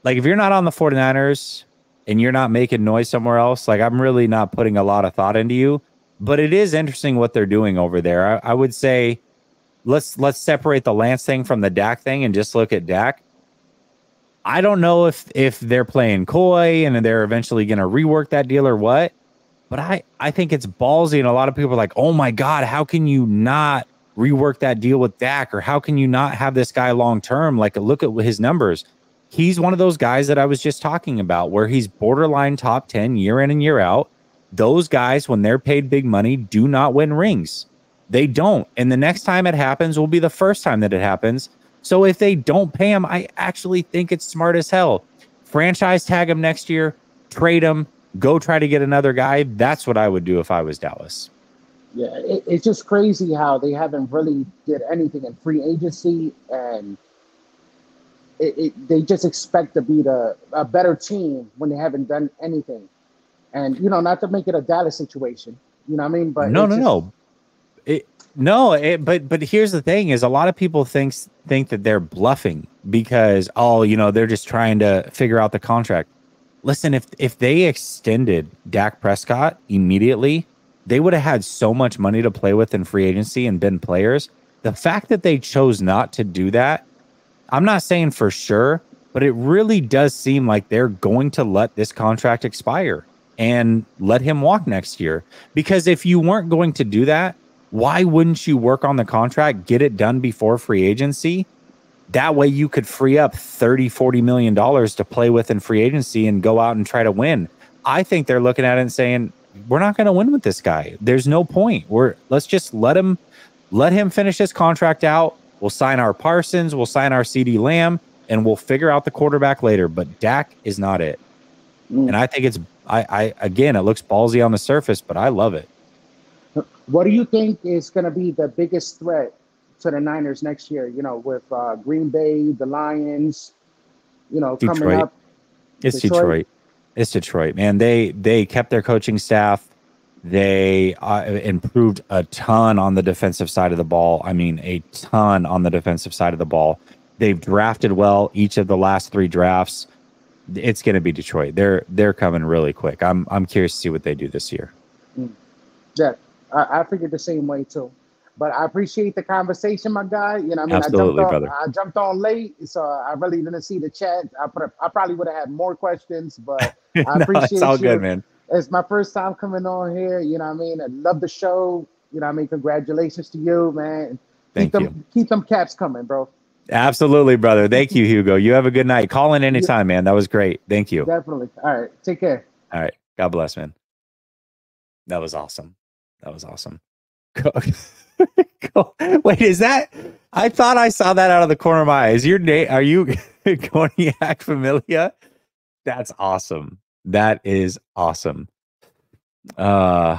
[SPEAKER 1] like, if you're not on the 49ers and you're not making noise somewhere else, like I'm really not putting a lot of thought into you. But it is interesting what they're doing over there. I, I would say let's let's separate the Lance thing from the Dak thing and just look at Dak. I don't know if if they're playing coy and they're eventually going to rework that deal or what. But I, I think it's ballsy, and a lot of people are like, "Oh my god, how can you not rework that deal with Dak, or how can you not have this guy long term? Like, look at his numbers. He's one of those guys that I was just talking about, where he's borderline top ten year in and year out. Those guys, when they're paid big money, do not win rings. They don't. And the next time it happens will be the first time that it happens. So if they don't pay him, I actually think it's smart as hell. Franchise tag him next year, trade him, go try to get another guy. That's what I would do if I was Dallas.
[SPEAKER 9] Yeah, it, it's just crazy how they haven't really did anything in free agency, and it, it, they just expect to be the a better team when they haven't done anything. And you know, not to make it a Dallas situation, you know what I mean? But
[SPEAKER 1] no, no, just, no. No, it, but but here's the thing: is a lot of people thinks think that they're bluffing because oh, you know, they're just trying to figure out the contract. Listen, if if they extended Dak Prescott immediately, they would have had so much money to play with in free agency and been players. The fact that they chose not to do that, I'm not saying for sure, but it really does seem like they're going to let this contract expire and let him walk next year. Because if you weren't going to do that, why wouldn't you work on the contract, get it done before free agency? That way you could free up 30, 40 million dollars to play with in free agency and go out and try to win. I think they're looking at it and saying, we're not going to win with this guy. There's no point. We're let's just let him let him finish his contract out. We'll sign our Parsons, we'll sign our CeeDee Lamb, and we'll figure out the quarterback later. But Dak is not it. Mm. And I think it's I, I again it looks ballsy on the surface, but I love it.
[SPEAKER 9] What do you think is going to be the biggest threat to the Niners next year? You know, with uh, Green Bay, the Lions, you know, Detroit. coming up.
[SPEAKER 1] It's Detroit. Detroit. It's Detroit, man. They they kept their coaching staff. They uh, improved a ton on the defensive side of the ball. I mean, a ton on the defensive side of the ball. They've drafted well each of the last three drafts. It's going to be Detroit. They're they're coming really quick. I'm I'm curious to see what they do this year.
[SPEAKER 9] Mm. Yeah, I, I figured the same way too. But I appreciate the conversation, my guy. You know, I mean,
[SPEAKER 1] Absolutely,
[SPEAKER 9] I jumped
[SPEAKER 1] on,
[SPEAKER 9] brother. I jumped on late, so I really didn't see the chat. I put, I probably would have had more questions, but (laughs) I no, appreciate
[SPEAKER 1] it's all
[SPEAKER 9] you.
[SPEAKER 1] good, man.
[SPEAKER 9] It's my first time coming on here. You know, what I mean, I love the show. You know, I mean, congratulations to you, man.
[SPEAKER 1] Thank
[SPEAKER 9] keep
[SPEAKER 1] you.
[SPEAKER 9] them, keep them caps coming, bro.
[SPEAKER 1] Absolutely, brother. Thank you, Hugo. You have a good night. Call in anytime, man. That was great. Thank you.
[SPEAKER 9] Definitely. All right. Take care.
[SPEAKER 1] All right. God bless, man. That was awesome. That was awesome. (laughs) Wait, is that? I thought I saw that out of the corner of my eye. Is your name? Are you (laughs) Cognac Familia? That's awesome. That is awesome. Uh,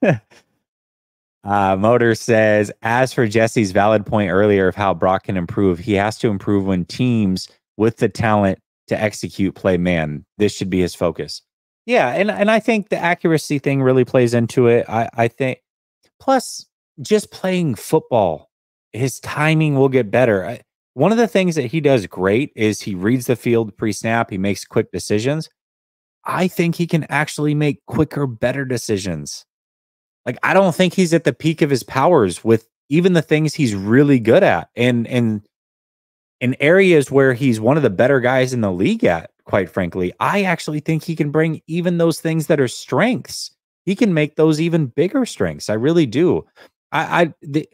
[SPEAKER 1] (laughs) uh, Motor says, as for Jesse's valid point earlier of how Brock can improve, he has to improve when teams with the talent to execute play man. This should be his focus. Yeah, and and I think the accuracy thing really plays into it. I I think plus just playing football, his timing will get better. One of the things that he does great is he reads the field pre snap, he makes quick decisions. I think he can actually make quicker, better decisions. Like, I don't think he's at the peak of his powers with even the things he's really good at. And, and, in areas where he's one of the better guys in the league at, quite frankly, I actually think he can bring even those things that are strengths. He can make those even bigger strengths. I really do. I, I the,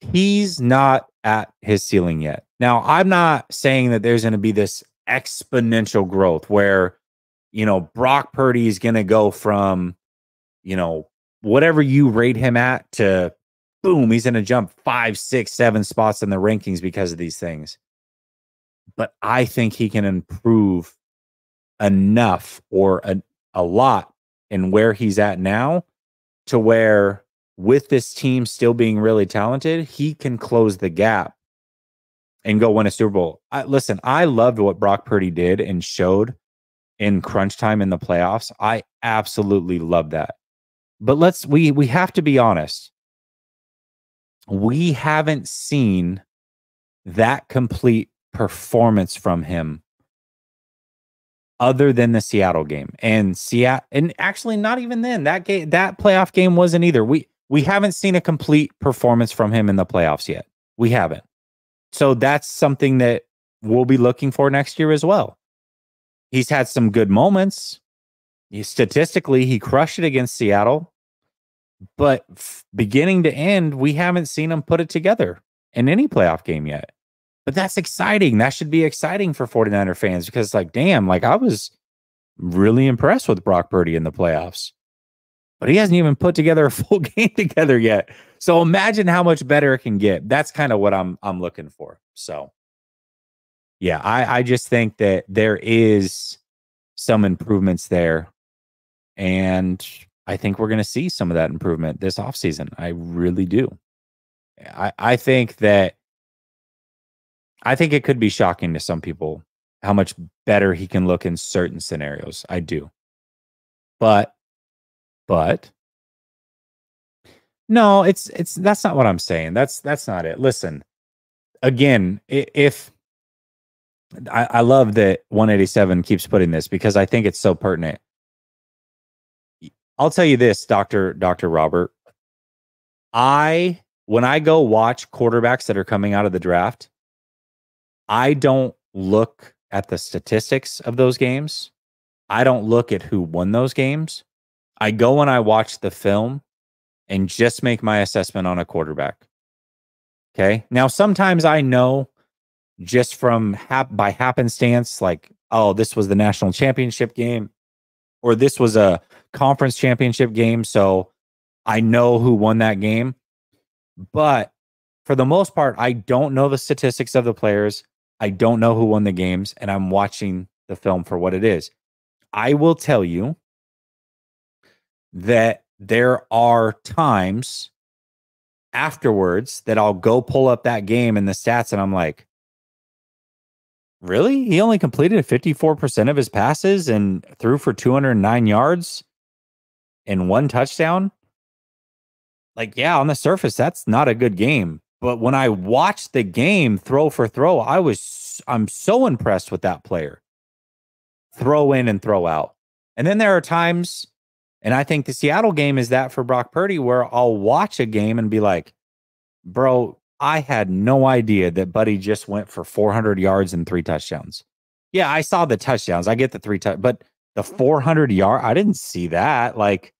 [SPEAKER 1] he's not at his ceiling yet. Now, I'm not saying that there's going to be this exponential growth where, you know, Brock Purdy is going to go from, you know, whatever you rate him at to boom, he's going to jump five, six, seven spots in the rankings because of these things. But I think he can improve enough or a, a lot in where he's at now to where with this team still being really talented, he can close the gap and go win a Super Bowl. I, listen, I loved what Brock Purdy did and showed in crunch time in the playoffs. I absolutely love that. But let's we we have to be honest. We haven't seen that complete performance from him other than the Seattle game. And Seattle and actually not even then. That game that playoff game wasn't either. We we haven't seen a complete performance from him in the playoffs yet. We haven't. So that's something that we'll be looking for next year as well. He's had some good moments, he, statistically, he crushed it against Seattle, but beginning to end, we haven't seen him put it together in any playoff game yet. But that's exciting. That should be exciting for 49er fans because, like, damn, like I was really impressed with Brock Purdy in the playoffs, but he hasn't even put together a (laughs) full game together yet. So imagine how much better it can get. That's kind of what I'm I'm looking for. So yeah, I, I just think that there is some improvements there. And I think we're going to see some of that improvement this offseason. I really do. I, I think that I think it could be shocking to some people how much better he can look in certain scenarios. I do. But but no, it's it's that's not what I'm saying. That's that's not it. Listen, again, if I, I love that 187 keeps putting this because I think it's so pertinent. I'll tell you this, Doctor Doctor Robert. I when I go watch quarterbacks that are coming out of the draft, I don't look at the statistics of those games. I don't look at who won those games. I go and I watch the film and just make my assessment on a quarterback. Okay. Now, sometimes I know just from hap- by happenstance, like, oh, this was the national championship game, or this was a conference championship game. So I know who won that game. But for the most part, I don't know the statistics of the players. I don't know who won the games, and I'm watching the film for what it is. I will tell you that there are times afterwards that I'll go pull up that game and the stats, and I'm like, really? He only completed 54% of his passes and threw for 209 yards and one touchdown? Like, yeah, on the surface, that's not a good game. But when I watched the game throw for throw, I was I'm so impressed with that player. Throw in and throw out. And then there are times, and I think the Seattle game is that for Brock Purdy, where I'll watch a game and be like, bro, I had no idea that Buddy just went for 400 yards and three touchdowns. Yeah, I saw the touchdowns. I get the three touch, but the 400 yard, I didn't see that. Like,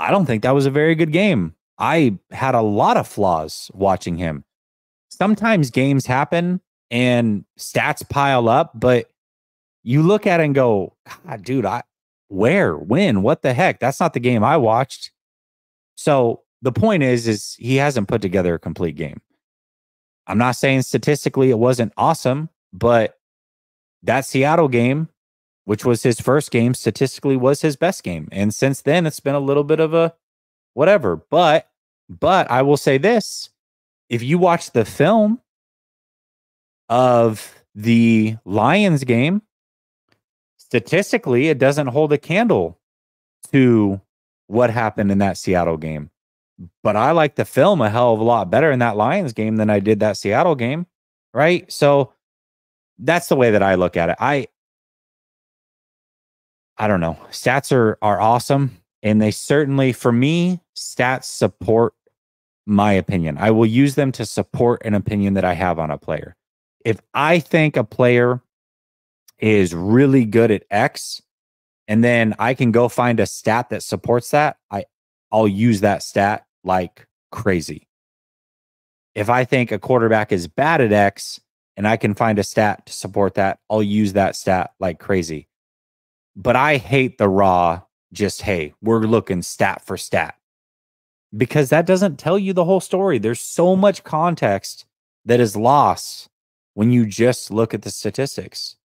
[SPEAKER 1] I don't think that was a very good game. I had a lot of flaws watching him. Sometimes games happen and stats pile up, but you look at it and go, God, dude, I where, when, what the heck? That's not the game I watched. So the point is, is he hasn't put together a complete game. I'm not saying statistically it wasn't awesome, but that Seattle game, which was his first game, statistically was his best game. And since then, it's been a little bit of a whatever. But but I will say this if you watch the film of the Lions game, statistically, it doesn't hold a candle to what happened in that Seattle game. But I like the film a hell of a lot better in that Lions game than I did that Seattle game. Right. So that's the way that I look at it. I I don't know. Stats are are awesome. And they certainly, for me, stats support my opinion. I will use them to support an opinion that I have on a player. If I think a player is really good at X, and then I can go find a stat that supports that, I I'll use that stat like crazy. If I think a quarterback is bad at X and I can find a stat to support that, I'll use that stat like crazy. But I hate the raw, just, hey, we're looking stat for stat because that doesn't tell you the whole story. There's so much context that is lost when you just look at the statistics.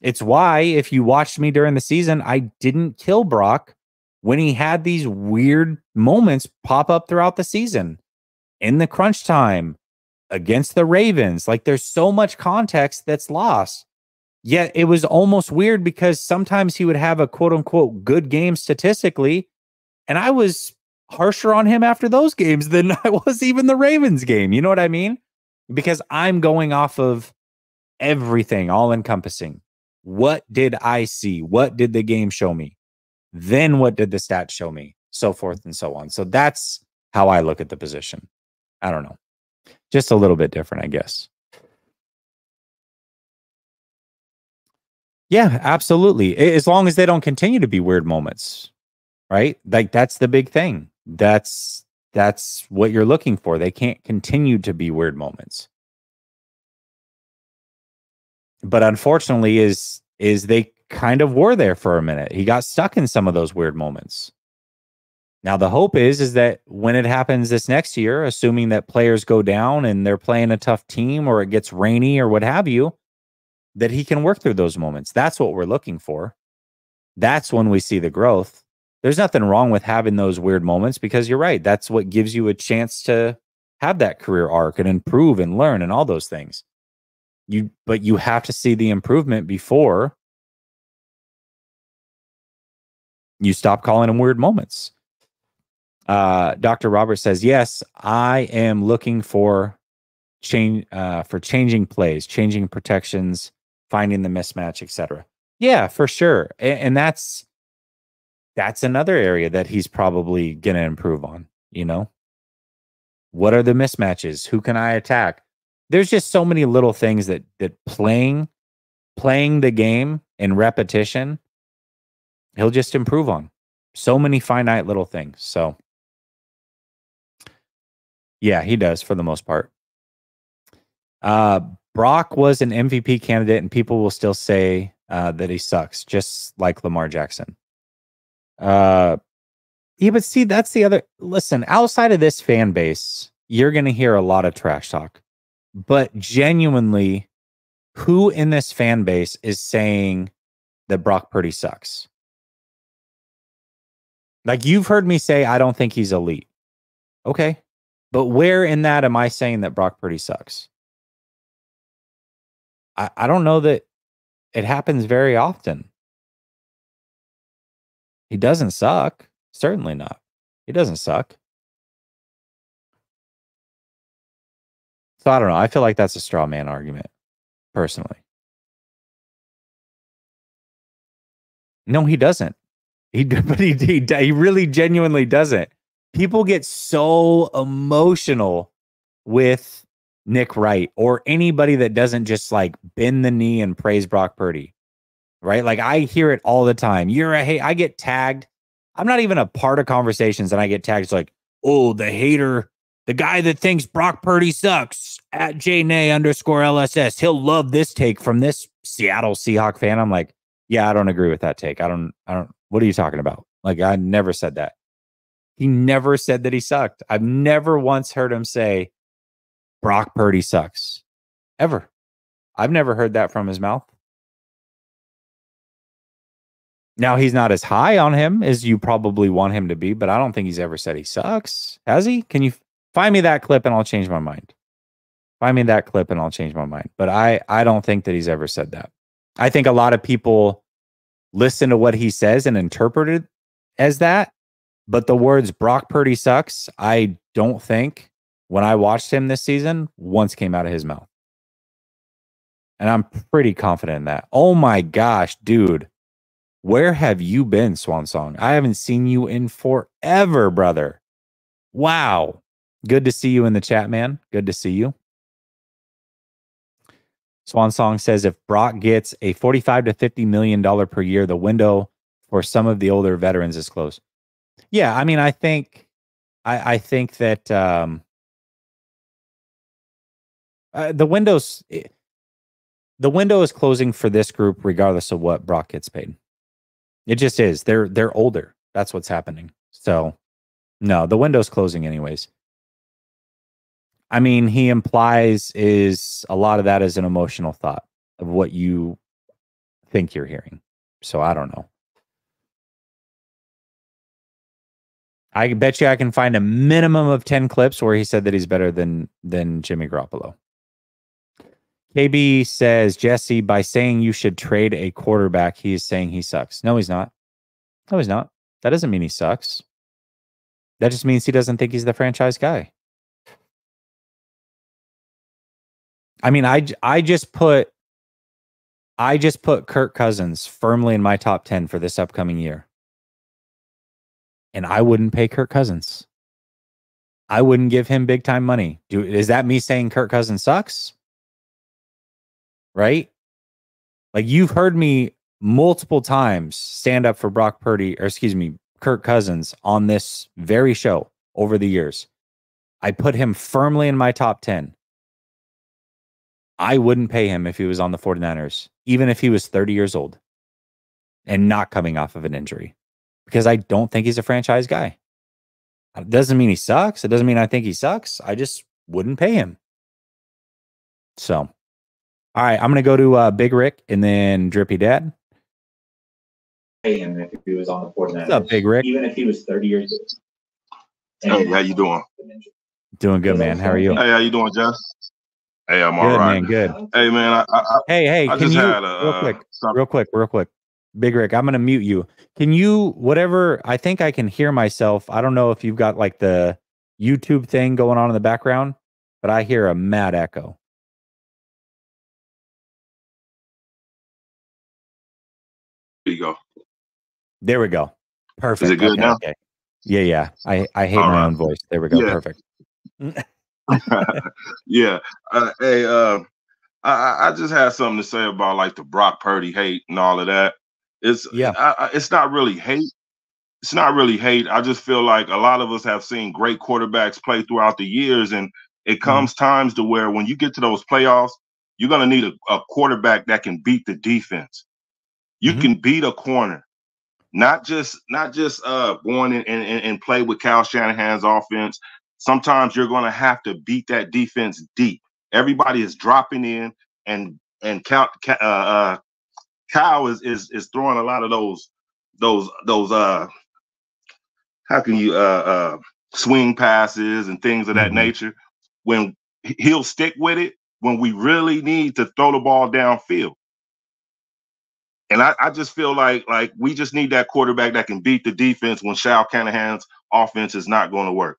[SPEAKER 1] It's why, if you watched me during the season, I didn't kill Brock when he had these weird moments pop up throughout the season in the crunch time against the Ravens. Like there's so much context that's lost. Yet it was almost weird because sometimes he would have a quote unquote good game statistically. And I was harsher on him after those games (laughs) than I was even the Ravens game. You know what I mean? Because I'm going off of everything, all encompassing. What did I see? What did the game show me? Then what did the stats show me? So forth and so on. So that's how I look at the position. I don't know. Just a little bit different, I guess. Yeah, absolutely. As long as they don't continue to be weird moments, right? Like that's the big thing. That's that's what you're looking for. They can't continue to be weird moments. But unfortunately is is they kind of were there for a minute. He got stuck in some of those weird moments. Now the hope is is that when it happens this next year, assuming that players go down and they're playing a tough team or it gets rainy or what have you, that he can work through those moments. That's what we're looking for. That's when we see the growth. There's nothing wrong with having those weird moments because you're right. That's what gives you a chance to have that career arc and improve and learn and all those things. You but you have to see the improvement before you stop calling them weird moments. Uh, Dr. Robert says, "Yes, I am looking for change uh, for changing plays, changing protections, finding the mismatch, etc." Yeah, for sure, and, and that's that's another area that he's probably going to improve on. You know, what are the mismatches? Who can I attack? There's just so many little things that that playing playing the game in repetition, he'll just improve on. So many finite little things. So yeah, he does for the most part. Uh, Brock was an MVP candidate, and people will still say uh, that he sucks, just like Lamar Jackson. Uh, yeah, but see, that's the other. Listen, outside of this fan base, you're going to hear a lot of trash talk. But genuinely, who in this fan base is saying that Brock Purdy sucks? Like you've heard me say, I don't think he's elite. Okay, but where in that am I saying that Brock Purdy sucks? I, I don't know that it happens very often. He doesn't suck. Certainly not. He doesn't suck. So I don't know. I feel like that's a straw man argument, personally. No, he doesn't. He (laughs) but he, he he really genuinely doesn't people get so emotional with Nick Wright or anybody that doesn't just like bend the knee and praise Brock Purdy. Right? Like I hear it all the time. You're a hey, I get tagged. I'm not even a part of conversations and I get tagged it's like, oh, the hater, the guy that thinks Brock Purdy sucks at JNay underscore LSS. He'll love this take from this Seattle Seahawk fan. I'm like, yeah, I don't agree with that take. I don't, I don't, what are you talking about? Like, I never said that. He never said that he sucked. I've never once heard him say, Brock Purdy sucks. Ever. I've never heard that from his mouth. Now he's not as high on him as you probably want him to be, but I don't think he's ever said he sucks. Has he? Can you find me that clip and I'll change my mind? Find me that clip and I'll change my mind. But I I don't think that he's ever said that. I think a lot of people listen to what he says and interpret it as that but the words Brock Purdy sucks, I don't think when I watched him this season once came out of his mouth. And I'm pretty confident in that. Oh my gosh, dude. Where have you been, Swan Song? I haven't seen you in forever, brother. Wow. Good to see you in the chat, man. Good to see you. Swan Song says if Brock gets a 45 to 50 million dollar per year, the window for some of the older veterans is closed. Yeah, I mean, I think, I, I think that um, uh, the windows, eh, the window is closing for this group, regardless of what Brock gets paid. It just is. They're they're older. That's what's happening. So, no, the window's closing anyways. I mean, he implies is a lot of that is an emotional thought of what you think you're hearing. So I don't know. I bet you I can find a minimum of 10 clips where he said that he's better than than Jimmy Garoppolo. KB says, Jesse, by saying you should trade a quarterback, he is saying he sucks. No, he's not. No, he's not. That doesn't mean he sucks. That just means he doesn't think he's the franchise guy. I mean, I I just put I just put Kirk Cousins firmly in my top 10 for this upcoming year and I wouldn't pay Kirk Cousins. I wouldn't give him big time money. Do is that me saying Kirk Cousins sucks? Right? Like you've heard me multiple times stand up for Brock Purdy, or excuse me, Kirk Cousins on this very show over the years. I put him firmly in my top 10. I wouldn't pay him if he was on the 49ers, even if he was 30 years old and not coming off of an injury, because I don't think he's a franchise guy. It doesn't mean he sucks. It doesn't mean I think he sucks. I just wouldn't pay him. So, all right, I'm going to go to uh, Big Rick and then Drippy Dad.
[SPEAKER 10] Pay him if he was on the 49ers.
[SPEAKER 1] What's up, Big Rick?
[SPEAKER 10] Even if he was 30 years
[SPEAKER 11] old. Hey, how you doing?
[SPEAKER 1] Doing good, man. How are you?
[SPEAKER 11] Hey, how you doing, Jess? Hey, I'm
[SPEAKER 1] good,
[SPEAKER 11] all right.
[SPEAKER 1] Man, good.
[SPEAKER 11] Hey, man. I, I,
[SPEAKER 1] hey, hey.
[SPEAKER 11] I
[SPEAKER 1] can
[SPEAKER 11] just
[SPEAKER 1] you
[SPEAKER 11] had a,
[SPEAKER 1] real
[SPEAKER 11] uh,
[SPEAKER 1] quick,
[SPEAKER 11] some-
[SPEAKER 1] real quick, real quick. Big Rick, I'm gonna mute you. Can you whatever? I think I can hear myself. I don't know if you've got like the YouTube thing going on in the background, but I hear a mad echo.
[SPEAKER 11] There you go.
[SPEAKER 1] There we go. Perfect.
[SPEAKER 11] it good
[SPEAKER 1] okay,
[SPEAKER 11] now?
[SPEAKER 1] okay. Yeah, yeah. I I hate
[SPEAKER 11] All
[SPEAKER 1] my
[SPEAKER 11] right.
[SPEAKER 1] own voice. There we go.
[SPEAKER 11] Yeah.
[SPEAKER 1] Perfect. (laughs)
[SPEAKER 11] yeah. Uh, hey, uh, I, I- just had something to say about like the Brock Purdy hate and all of that. It's
[SPEAKER 1] Yeah.
[SPEAKER 11] I, I, it's not really hate. It's not really hate. I just feel like a lot of us have seen great quarterbacks play throughout the years, and it comes times to where when you get to those playoffs, you're gonna need a, a quarterback that can beat the defense. You
[SPEAKER 1] Mhm.
[SPEAKER 11] can beat a corner, not just not just uh going in and, and, and play with Cal Shanahan's offense. Sometimes you're gonna have to beat that defense deep. Everybody is dropping in, and and Cal, uh, uh, Kyle is is is throwing a lot of those those those uh how can you uh uh swing passes and things of that
[SPEAKER 1] Mhm.
[SPEAKER 11] nature when he- he'll stick with it when we really need to throw the ball downfield. And I, I just feel like like we just need that quarterback that can beat the defense when Shanahan's offense is not going to work.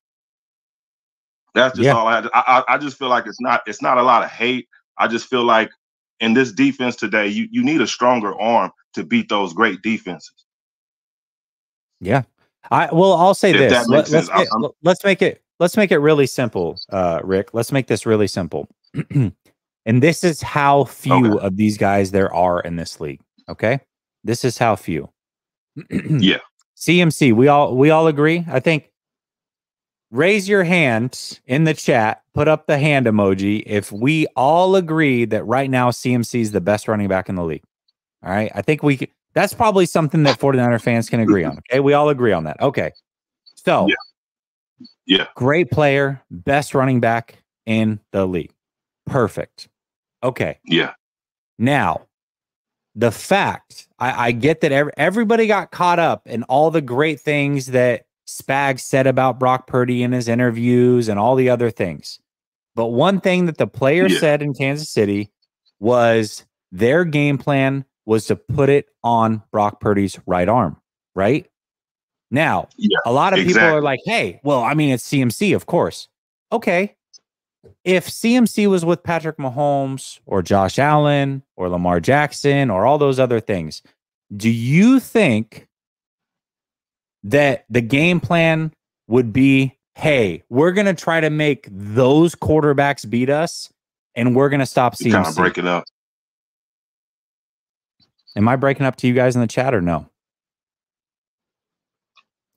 [SPEAKER 11] That's just
[SPEAKER 1] Yeah.
[SPEAKER 11] all I had. I, I I just feel like it's not it's not a lot of hate. I just feel like in this defense today, you you need a stronger arm to beat those great defenses.
[SPEAKER 1] Yeah. I well, I'll say
[SPEAKER 11] If
[SPEAKER 1] this. Let, let's,
[SPEAKER 11] sense.
[SPEAKER 1] Get- let's make it let's make it really simple, uh, Rick. Let's make this really simple. (clears throat) and this is how few
[SPEAKER 11] Okay.
[SPEAKER 1] of these guys there are in this league. Okay, this is how few. (clears throat)
[SPEAKER 11] Yeah.
[SPEAKER 1] CMC. We all we all agree. I think. Raise your hand in the chat. Put up the hand emoji if we all agree that right now CMC is the best running back in the league. All right. I think we that's probably something that 49er fans can agree on. (laughs) Okay. We all agree on that. Okay. So,
[SPEAKER 11] Yeah. Yeah.
[SPEAKER 1] great player, best running back in the league. Perfect. Okay.
[SPEAKER 11] Yeah.
[SPEAKER 1] Now, the fact I, I get that ev- everybody got caught up in all the great things that Spags said about Brock Purdy in his interviews and all the other things. But one thing that the player
[SPEAKER 11] Yeah.
[SPEAKER 1] said in Kansas City was their game plan was to put it on Brock Purdy's right arm, right? Now,
[SPEAKER 11] Yeah,
[SPEAKER 1] a lot of people are like, hey, well, I mean, it's CMC, of course. Okay. If CMC was with Patrick Mahomes or Josh Allen or Lamar Jackson or all those other things, do you think that the game plan would be hey, we're going to try to make those quarterbacks beat us and we're going to stop
[SPEAKER 11] You kind of
[SPEAKER 1] CMC?
[SPEAKER 11] breaking up.
[SPEAKER 1] Am I breaking up to you guys in the chat or no?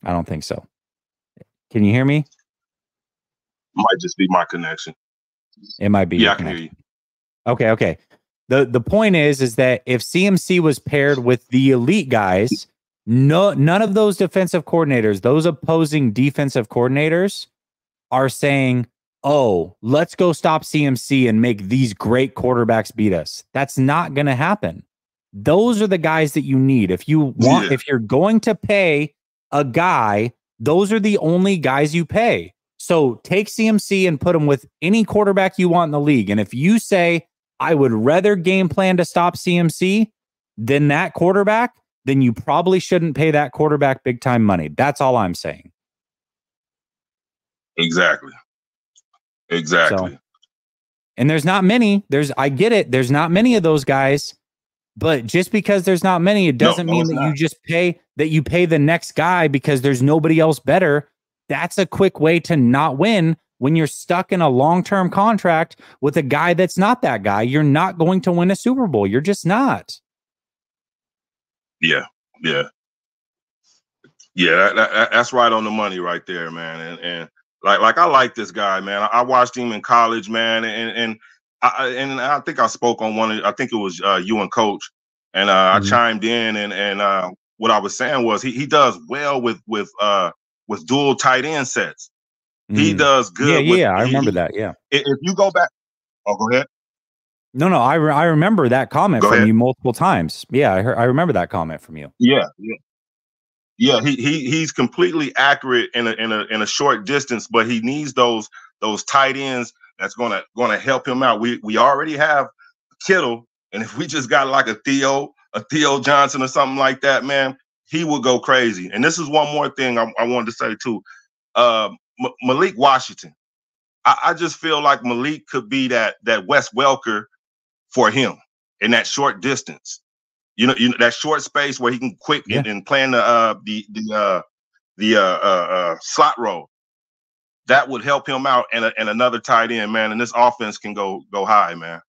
[SPEAKER 1] I don't think so. Can you hear me?
[SPEAKER 11] Might just be my connection.
[SPEAKER 1] It might be.
[SPEAKER 11] Yeah, I can hear you.
[SPEAKER 1] Okay, okay. The the point is is that if CMC was paired with the elite guys, no none of those defensive coordinators, those opposing defensive coordinators are saying, "Oh, let's go stop CMC and make these great quarterbacks beat us." That's not going to happen. Those are the guys that you need. If you want
[SPEAKER 11] Yeah.
[SPEAKER 1] if you're going to pay a guy, those are the only guys you pay. So take CMC and put him with any quarterback you want in the league. And if you say, I would rather game plan to stop CMC than that quarterback, then you probably shouldn't pay that quarterback big time money. That's all I'm saying.
[SPEAKER 11] Exactly. Exactly.
[SPEAKER 1] And there's not many. There's I get it. There's not many of those guys. But just because there's not many, it doesn't
[SPEAKER 11] no,
[SPEAKER 1] mean that you just pay that you pay the next guy because there's nobody else better. That's a quick way to not win when you're stuck in a long-term contract with a guy that's not that guy. You're not going to win a Super Bowl. You're just not.
[SPEAKER 11] Yeah, yeah, yeah. That, that, that's right on the money right there, man. And and like like I like this guy, man. I, I watched him in college, man, and and I and I think I spoke on one. Of, I think it was uh, you and Coach, and uh, mm-hmm. I chimed in, and and uh, what I was saying was he he does well with with uh with dual tight end sets. Mm. He does good.
[SPEAKER 1] Yeah,
[SPEAKER 11] with,
[SPEAKER 1] yeah, I
[SPEAKER 11] he,
[SPEAKER 1] remember that. Yeah.
[SPEAKER 11] If you go back, oh, go ahead.
[SPEAKER 1] No, no, I, re- I remember that comment go from ahead. you multiple times. Yeah, I heard, I remember that comment from you.
[SPEAKER 11] Yeah, yeah, yeah. He he he's completely accurate in a in a in a short distance, but he needs those those tight ends that's gonna gonna help him out. We we already have Kittle, and if we just got like a Theo a Theo Johnson or something like that, man, he would go crazy. And this is one more thing I, I wanted to say too. Uh, M- Malik Washington, I, I, just feel like Malik could be that that Wes Welker for him in that short distance. You know, you know that short space where he can quick yeah. and, and plan the uh, the the uh, the uh, uh, uh, slot role. That would help him out and, a, and another tight end, man. And this offense can go go high, man.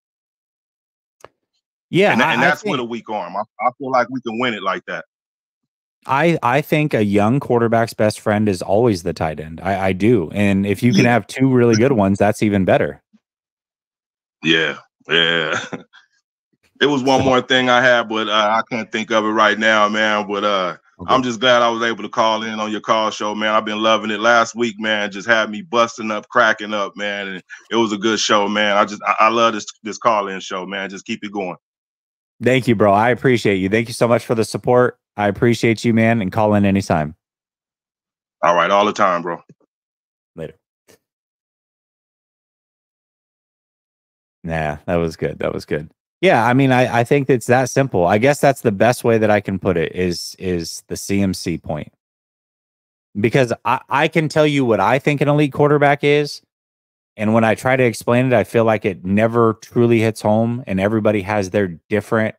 [SPEAKER 1] Yeah,
[SPEAKER 11] and,
[SPEAKER 1] I,
[SPEAKER 11] and that's
[SPEAKER 1] think,
[SPEAKER 11] with a weak arm. I, I feel like we can win it like that.
[SPEAKER 1] I I think a young quarterback's best friend is always the tight end. I, I do, and if you can have two really good ones, that's even better.
[SPEAKER 11] Yeah, yeah. (laughs) it was one more thing I had, but uh, I can't think of it right now, man. But uh, okay. I'm just glad I was able to call in on your call show, man. I've been loving it. Last week, man, just had me busting up, cracking up, man, and it was a good show, man. I just I, I love this this call in show, man. Just keep it going.
[SPEAKER 1] Thank you, bro. I appreciate you. Thank you so much for the support. I appreciate you, man, and call in anytime.
[SPEAKER 11] All right, all the time, bro.
[SPEAKER 1] Later. Nah, that was good. That was good. Yeah, I mean, I, I think it's that simple. I guess that's the best way that I can put it is is the CMC point. Because I, I can tell you what I think an elite quarterback is. And when I try to explain it, I feel like it never truly hits home and everybody has their different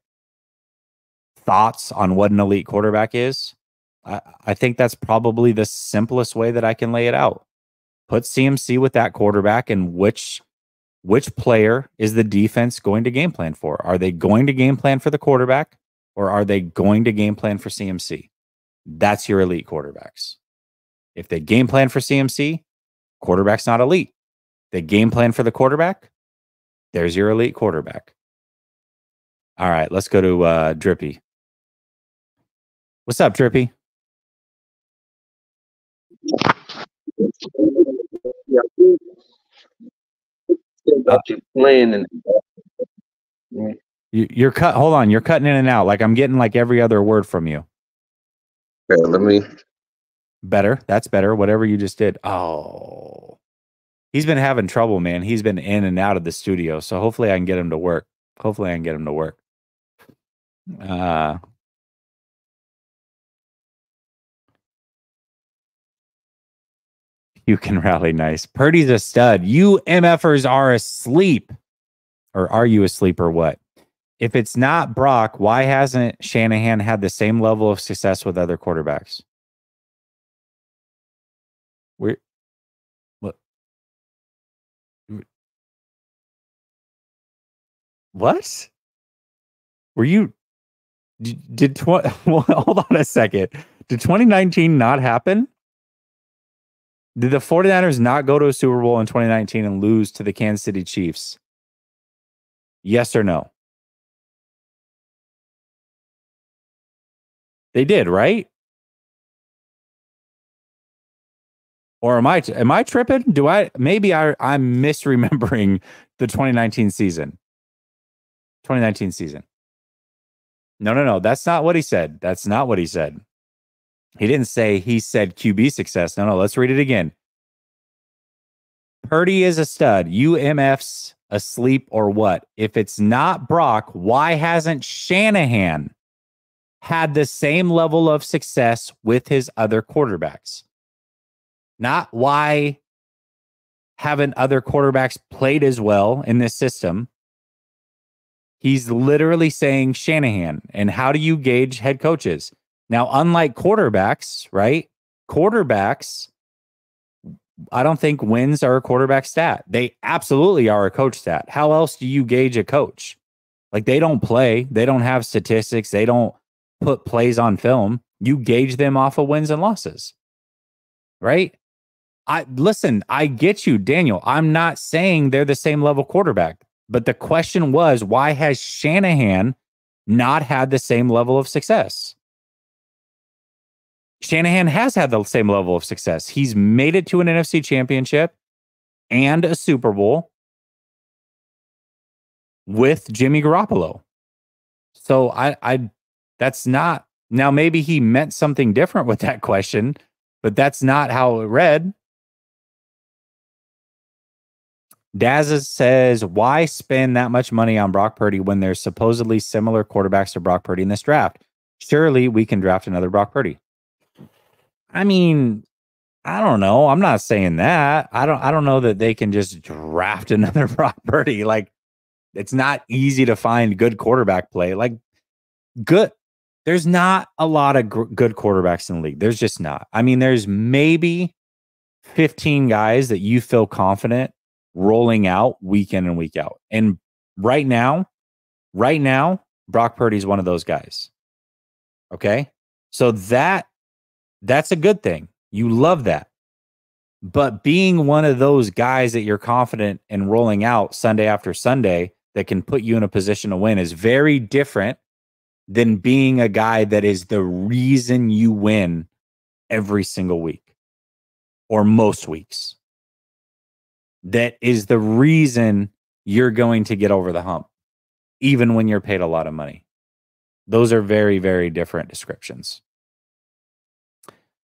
[SPEAKER 1] thoughts on what an elite quarterback is, I, I think that's probably the simplest way that I can lay it out. Put CMC with that quarterback and which which player is the defense going to game plan for? Are they going to game plan for the quarterback or are they going to game plan for CMC? That's your elite quarterbacks. If they game plan for CMC, quarterback's not elite. They game plan for the quarterback, there's your elite quarterback. All right, let's go to uh, Drippy. What's up, Drippy?
[SPEAKER 7] playing and
[SPEAKER 1] you, are cut. Hold on, you're cutting in and out. Like I'm getting like every other word from you.
[SPEAKER 7] Okay, let me.
[SPEAKER 1] Better. That's better. Whatever you just did. Oh, he's been having trouble, man. He's been in and out of the studio. So hopefully I can get him to work. Hopefully I can get him to work. Uh, You can (laughs) rally nice. Purdy's a stud. You MFers are asleep. Or are you asleep or what? If it's not Brock, why hasn't Shanahan had the same level of success with other quarterbacks? We what? What? Were you did, did tw- well, (laughs) hold on a second. Did 2019 not happen? Did the 49ers not go to a Super Bowl in 2019 and lose to the Kansas City Chiefs? Yes or no? They did, right? Or am I am I tripping? Do I maybe I I'm misremembering the 2019 season. 2019 season. No, no, no. That's not what he said. That's not what he said. He didn't say he said QB success. No, no, let's read it again. Purdy is a stud. UMF's asleep or what? If it's not Brock, why hasn't Shanahan had the same level of success with his other quarterbacks? Not why haven't other quarterbacks played as well in this system? He's literally saying Shanahan. And how do you gauge head coaches? Now, unlike quarterbacks, right? Quarterbacks, I don't think wins are a quarterback stat. They absolutely are a coach stat. How else do you gauge a coach? Like they don't play, they don't have statistics, they don't put plays on film. You gauge them off of wins and losses. Right? I listen, I get you, Daniel. I'm not saying they're the same level quarterback, but the question was why has Shanahan not had the same level of success? Shanahan has had the same level of success. He's made it to an NFC championship and a Super Bowl with Jimmy Garoppolo. So I I that's not now maybe he meant something different with that question, but that's not how it read. Daz says, why spend that much money on Brock Purdy when there's supposedly similar quarterbacks to Brock Purdy in this draft? Surely we can draft another Brock Purdy. I mean, I don't know. I'm not saying that. I don't I don't know that they can just draft (laughs) another Brock Purdy. Like it's not easy to find good quarterback play. Like good there's not a lot of gr- good quarterbacks in the league. There's just not. I mean, there's maybe 15 guys that you feel confident rolling out week in and week out. And right now, right now, Brock Purdy's one of those guys. Okay? So that that's a good thing. You love that. But being one of those guys that you're confident in rolling out Sunday after Sunday that can put you in a position to win is very different than being a guy that is the reason you win every single week or most weeks. That is the reason you're going to get over the hump, even when you're paid a lot of money. Those are very, very different descriptions.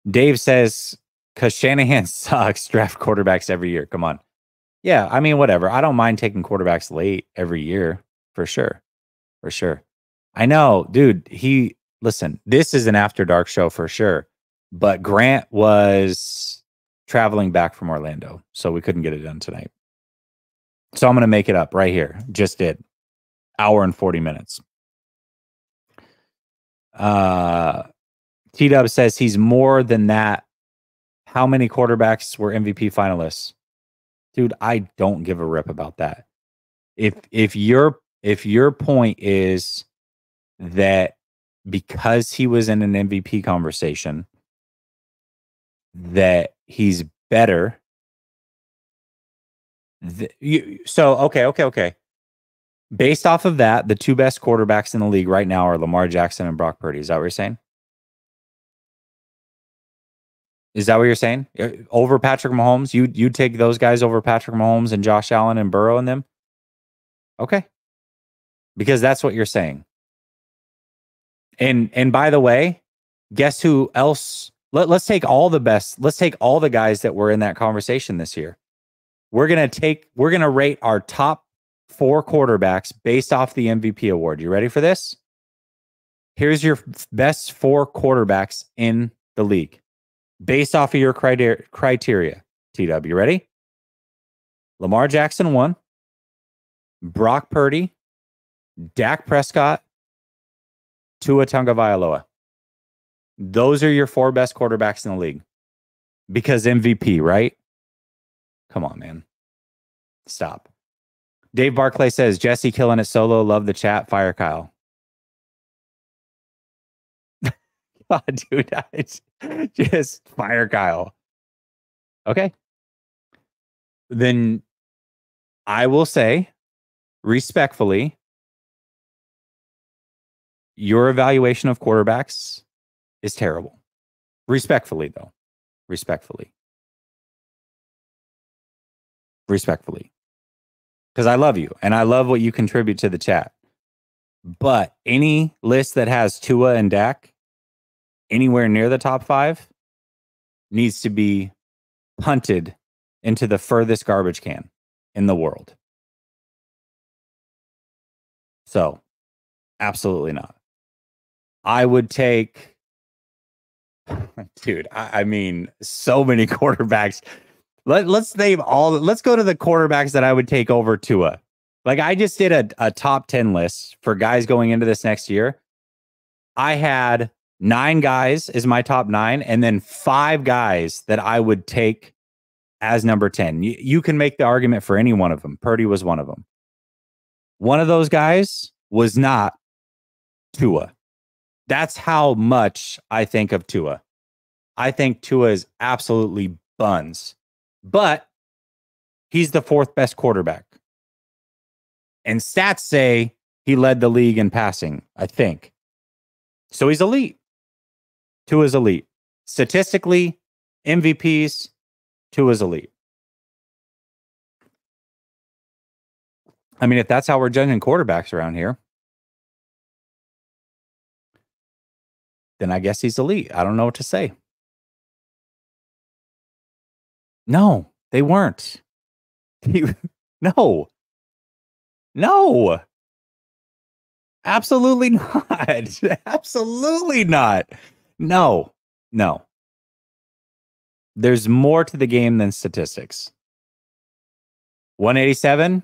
[SPEAKER 1] Dave says, because Shanahan (laughs) sucks, draft quarterbacks every year. Come on. Yeah, I mean, whatever. I don't mind taking quarterbacks late every year for sure. For sure. I know, dude. He, listen, this is an after dark show for sure. But Grant was traveling back from Orlando, so we couldn't get it done tonight. So I'm going to make it up right here. Just did. Hour and 40 minutes. Uh, T Dub says he's more than that. How many quarterbacks were MVP finalists? Dude, I don't give a rip about that. If if your if your point is that because he was in an MVP conversation that he's better th- you, so okay okay okay based off of that the two best quarterbacks in the league right now are lamar jackson and brock purdy is that what you're saying is that what you're saying? Uh, over Patrick Mahomes, you you take those guys over Patrick Mahomes and Josh Allen and Burrow and them? Okay. Because that's what you're saying. And and by the way, guess who else let, let's take all the best. Let's take all the guys that were in that conversation this year. We're going to take we're to rate our top 4 quarterbacks based off the MVP award. You ready for this? Here's your best 4 quarterbacks in the league based off of your criteria, criteria TW. Ready? Lamar Jackson one, Brock Purdy, Dak Prescott, Tua Tagovailoa. Those are your four best quarterbacks in the league. Because MVP, right? Come on, man. Stop. Dave Barclay says Jesse killing it solo. Love the chat. Fire Kyle. God, (laughs) dude, it's just fire Kyle. Okay. Then I will say respectfully, your evaluation of quarterbacks is terrible. Respectfully, though. Respectfully. Respectfully. Because I love you and I love what you contribute to the chat. But any list that has Tua and Dak anywhere near the top five needs to be punted into the furthest garbage can in the world. So, absolutely not. I would take, (sighs) dude, I, I mean, so many (laughs) quarterbacks. Let, let's name all, let's go to the quarterbacks that I would take over Tua. Like, I just did a, a top 10 list for guys going into this next year. I had nine guys is my top nine, and then five guys that I would take as number 10. You, you can make the argument for any one of them. Purdy was one of them. One of those guys was not Tua. That's how much I think of Tua. I think Tua is absolutely buns, but he's the fourth best quarterback. And stats say he led the league in passing, I think. So he's elite. Tua's elite. Statistically, MVPs, Tua is elite. I mean, if that's how we're judging quarterbacks around here, then I guess he's elite. I don't know what to say. No, they weren't. (laughs) No. No. Absolutely (laughs) not. Absolutely not. No. No. There's more to the game than statistics. 187.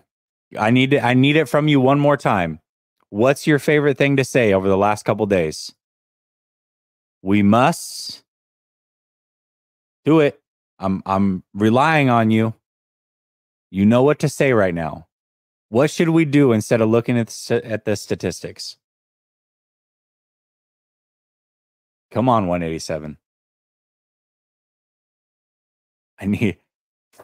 [SPEAKER 1] I need it. I need it from you one more time. What's your favorite thing to say over the last couple days? We must do it. I'm I'm relying on you. You know what to say right now. What should we do instead of looking at the, at the statistics? Come on, 187. I need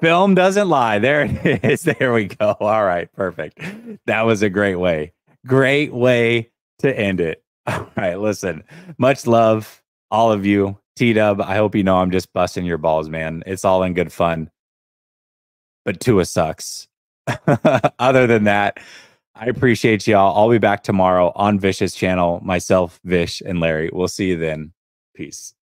[SPEAKER 1] film doesn't lie. There it (laughs) is. There we go. All right, perfect. That was a great way. Great way to end it. (laughs) All right, listen. Much love, all of you. T Dub, I hope you know I'm just busting your balls, man. It's all in good fun. But Tua sucks. (laughs) Other than that, I appreciate y'all. I'll be back tomorrow on Vish's channel. Myself, Vish, and Larry. We'll see you then. Peace.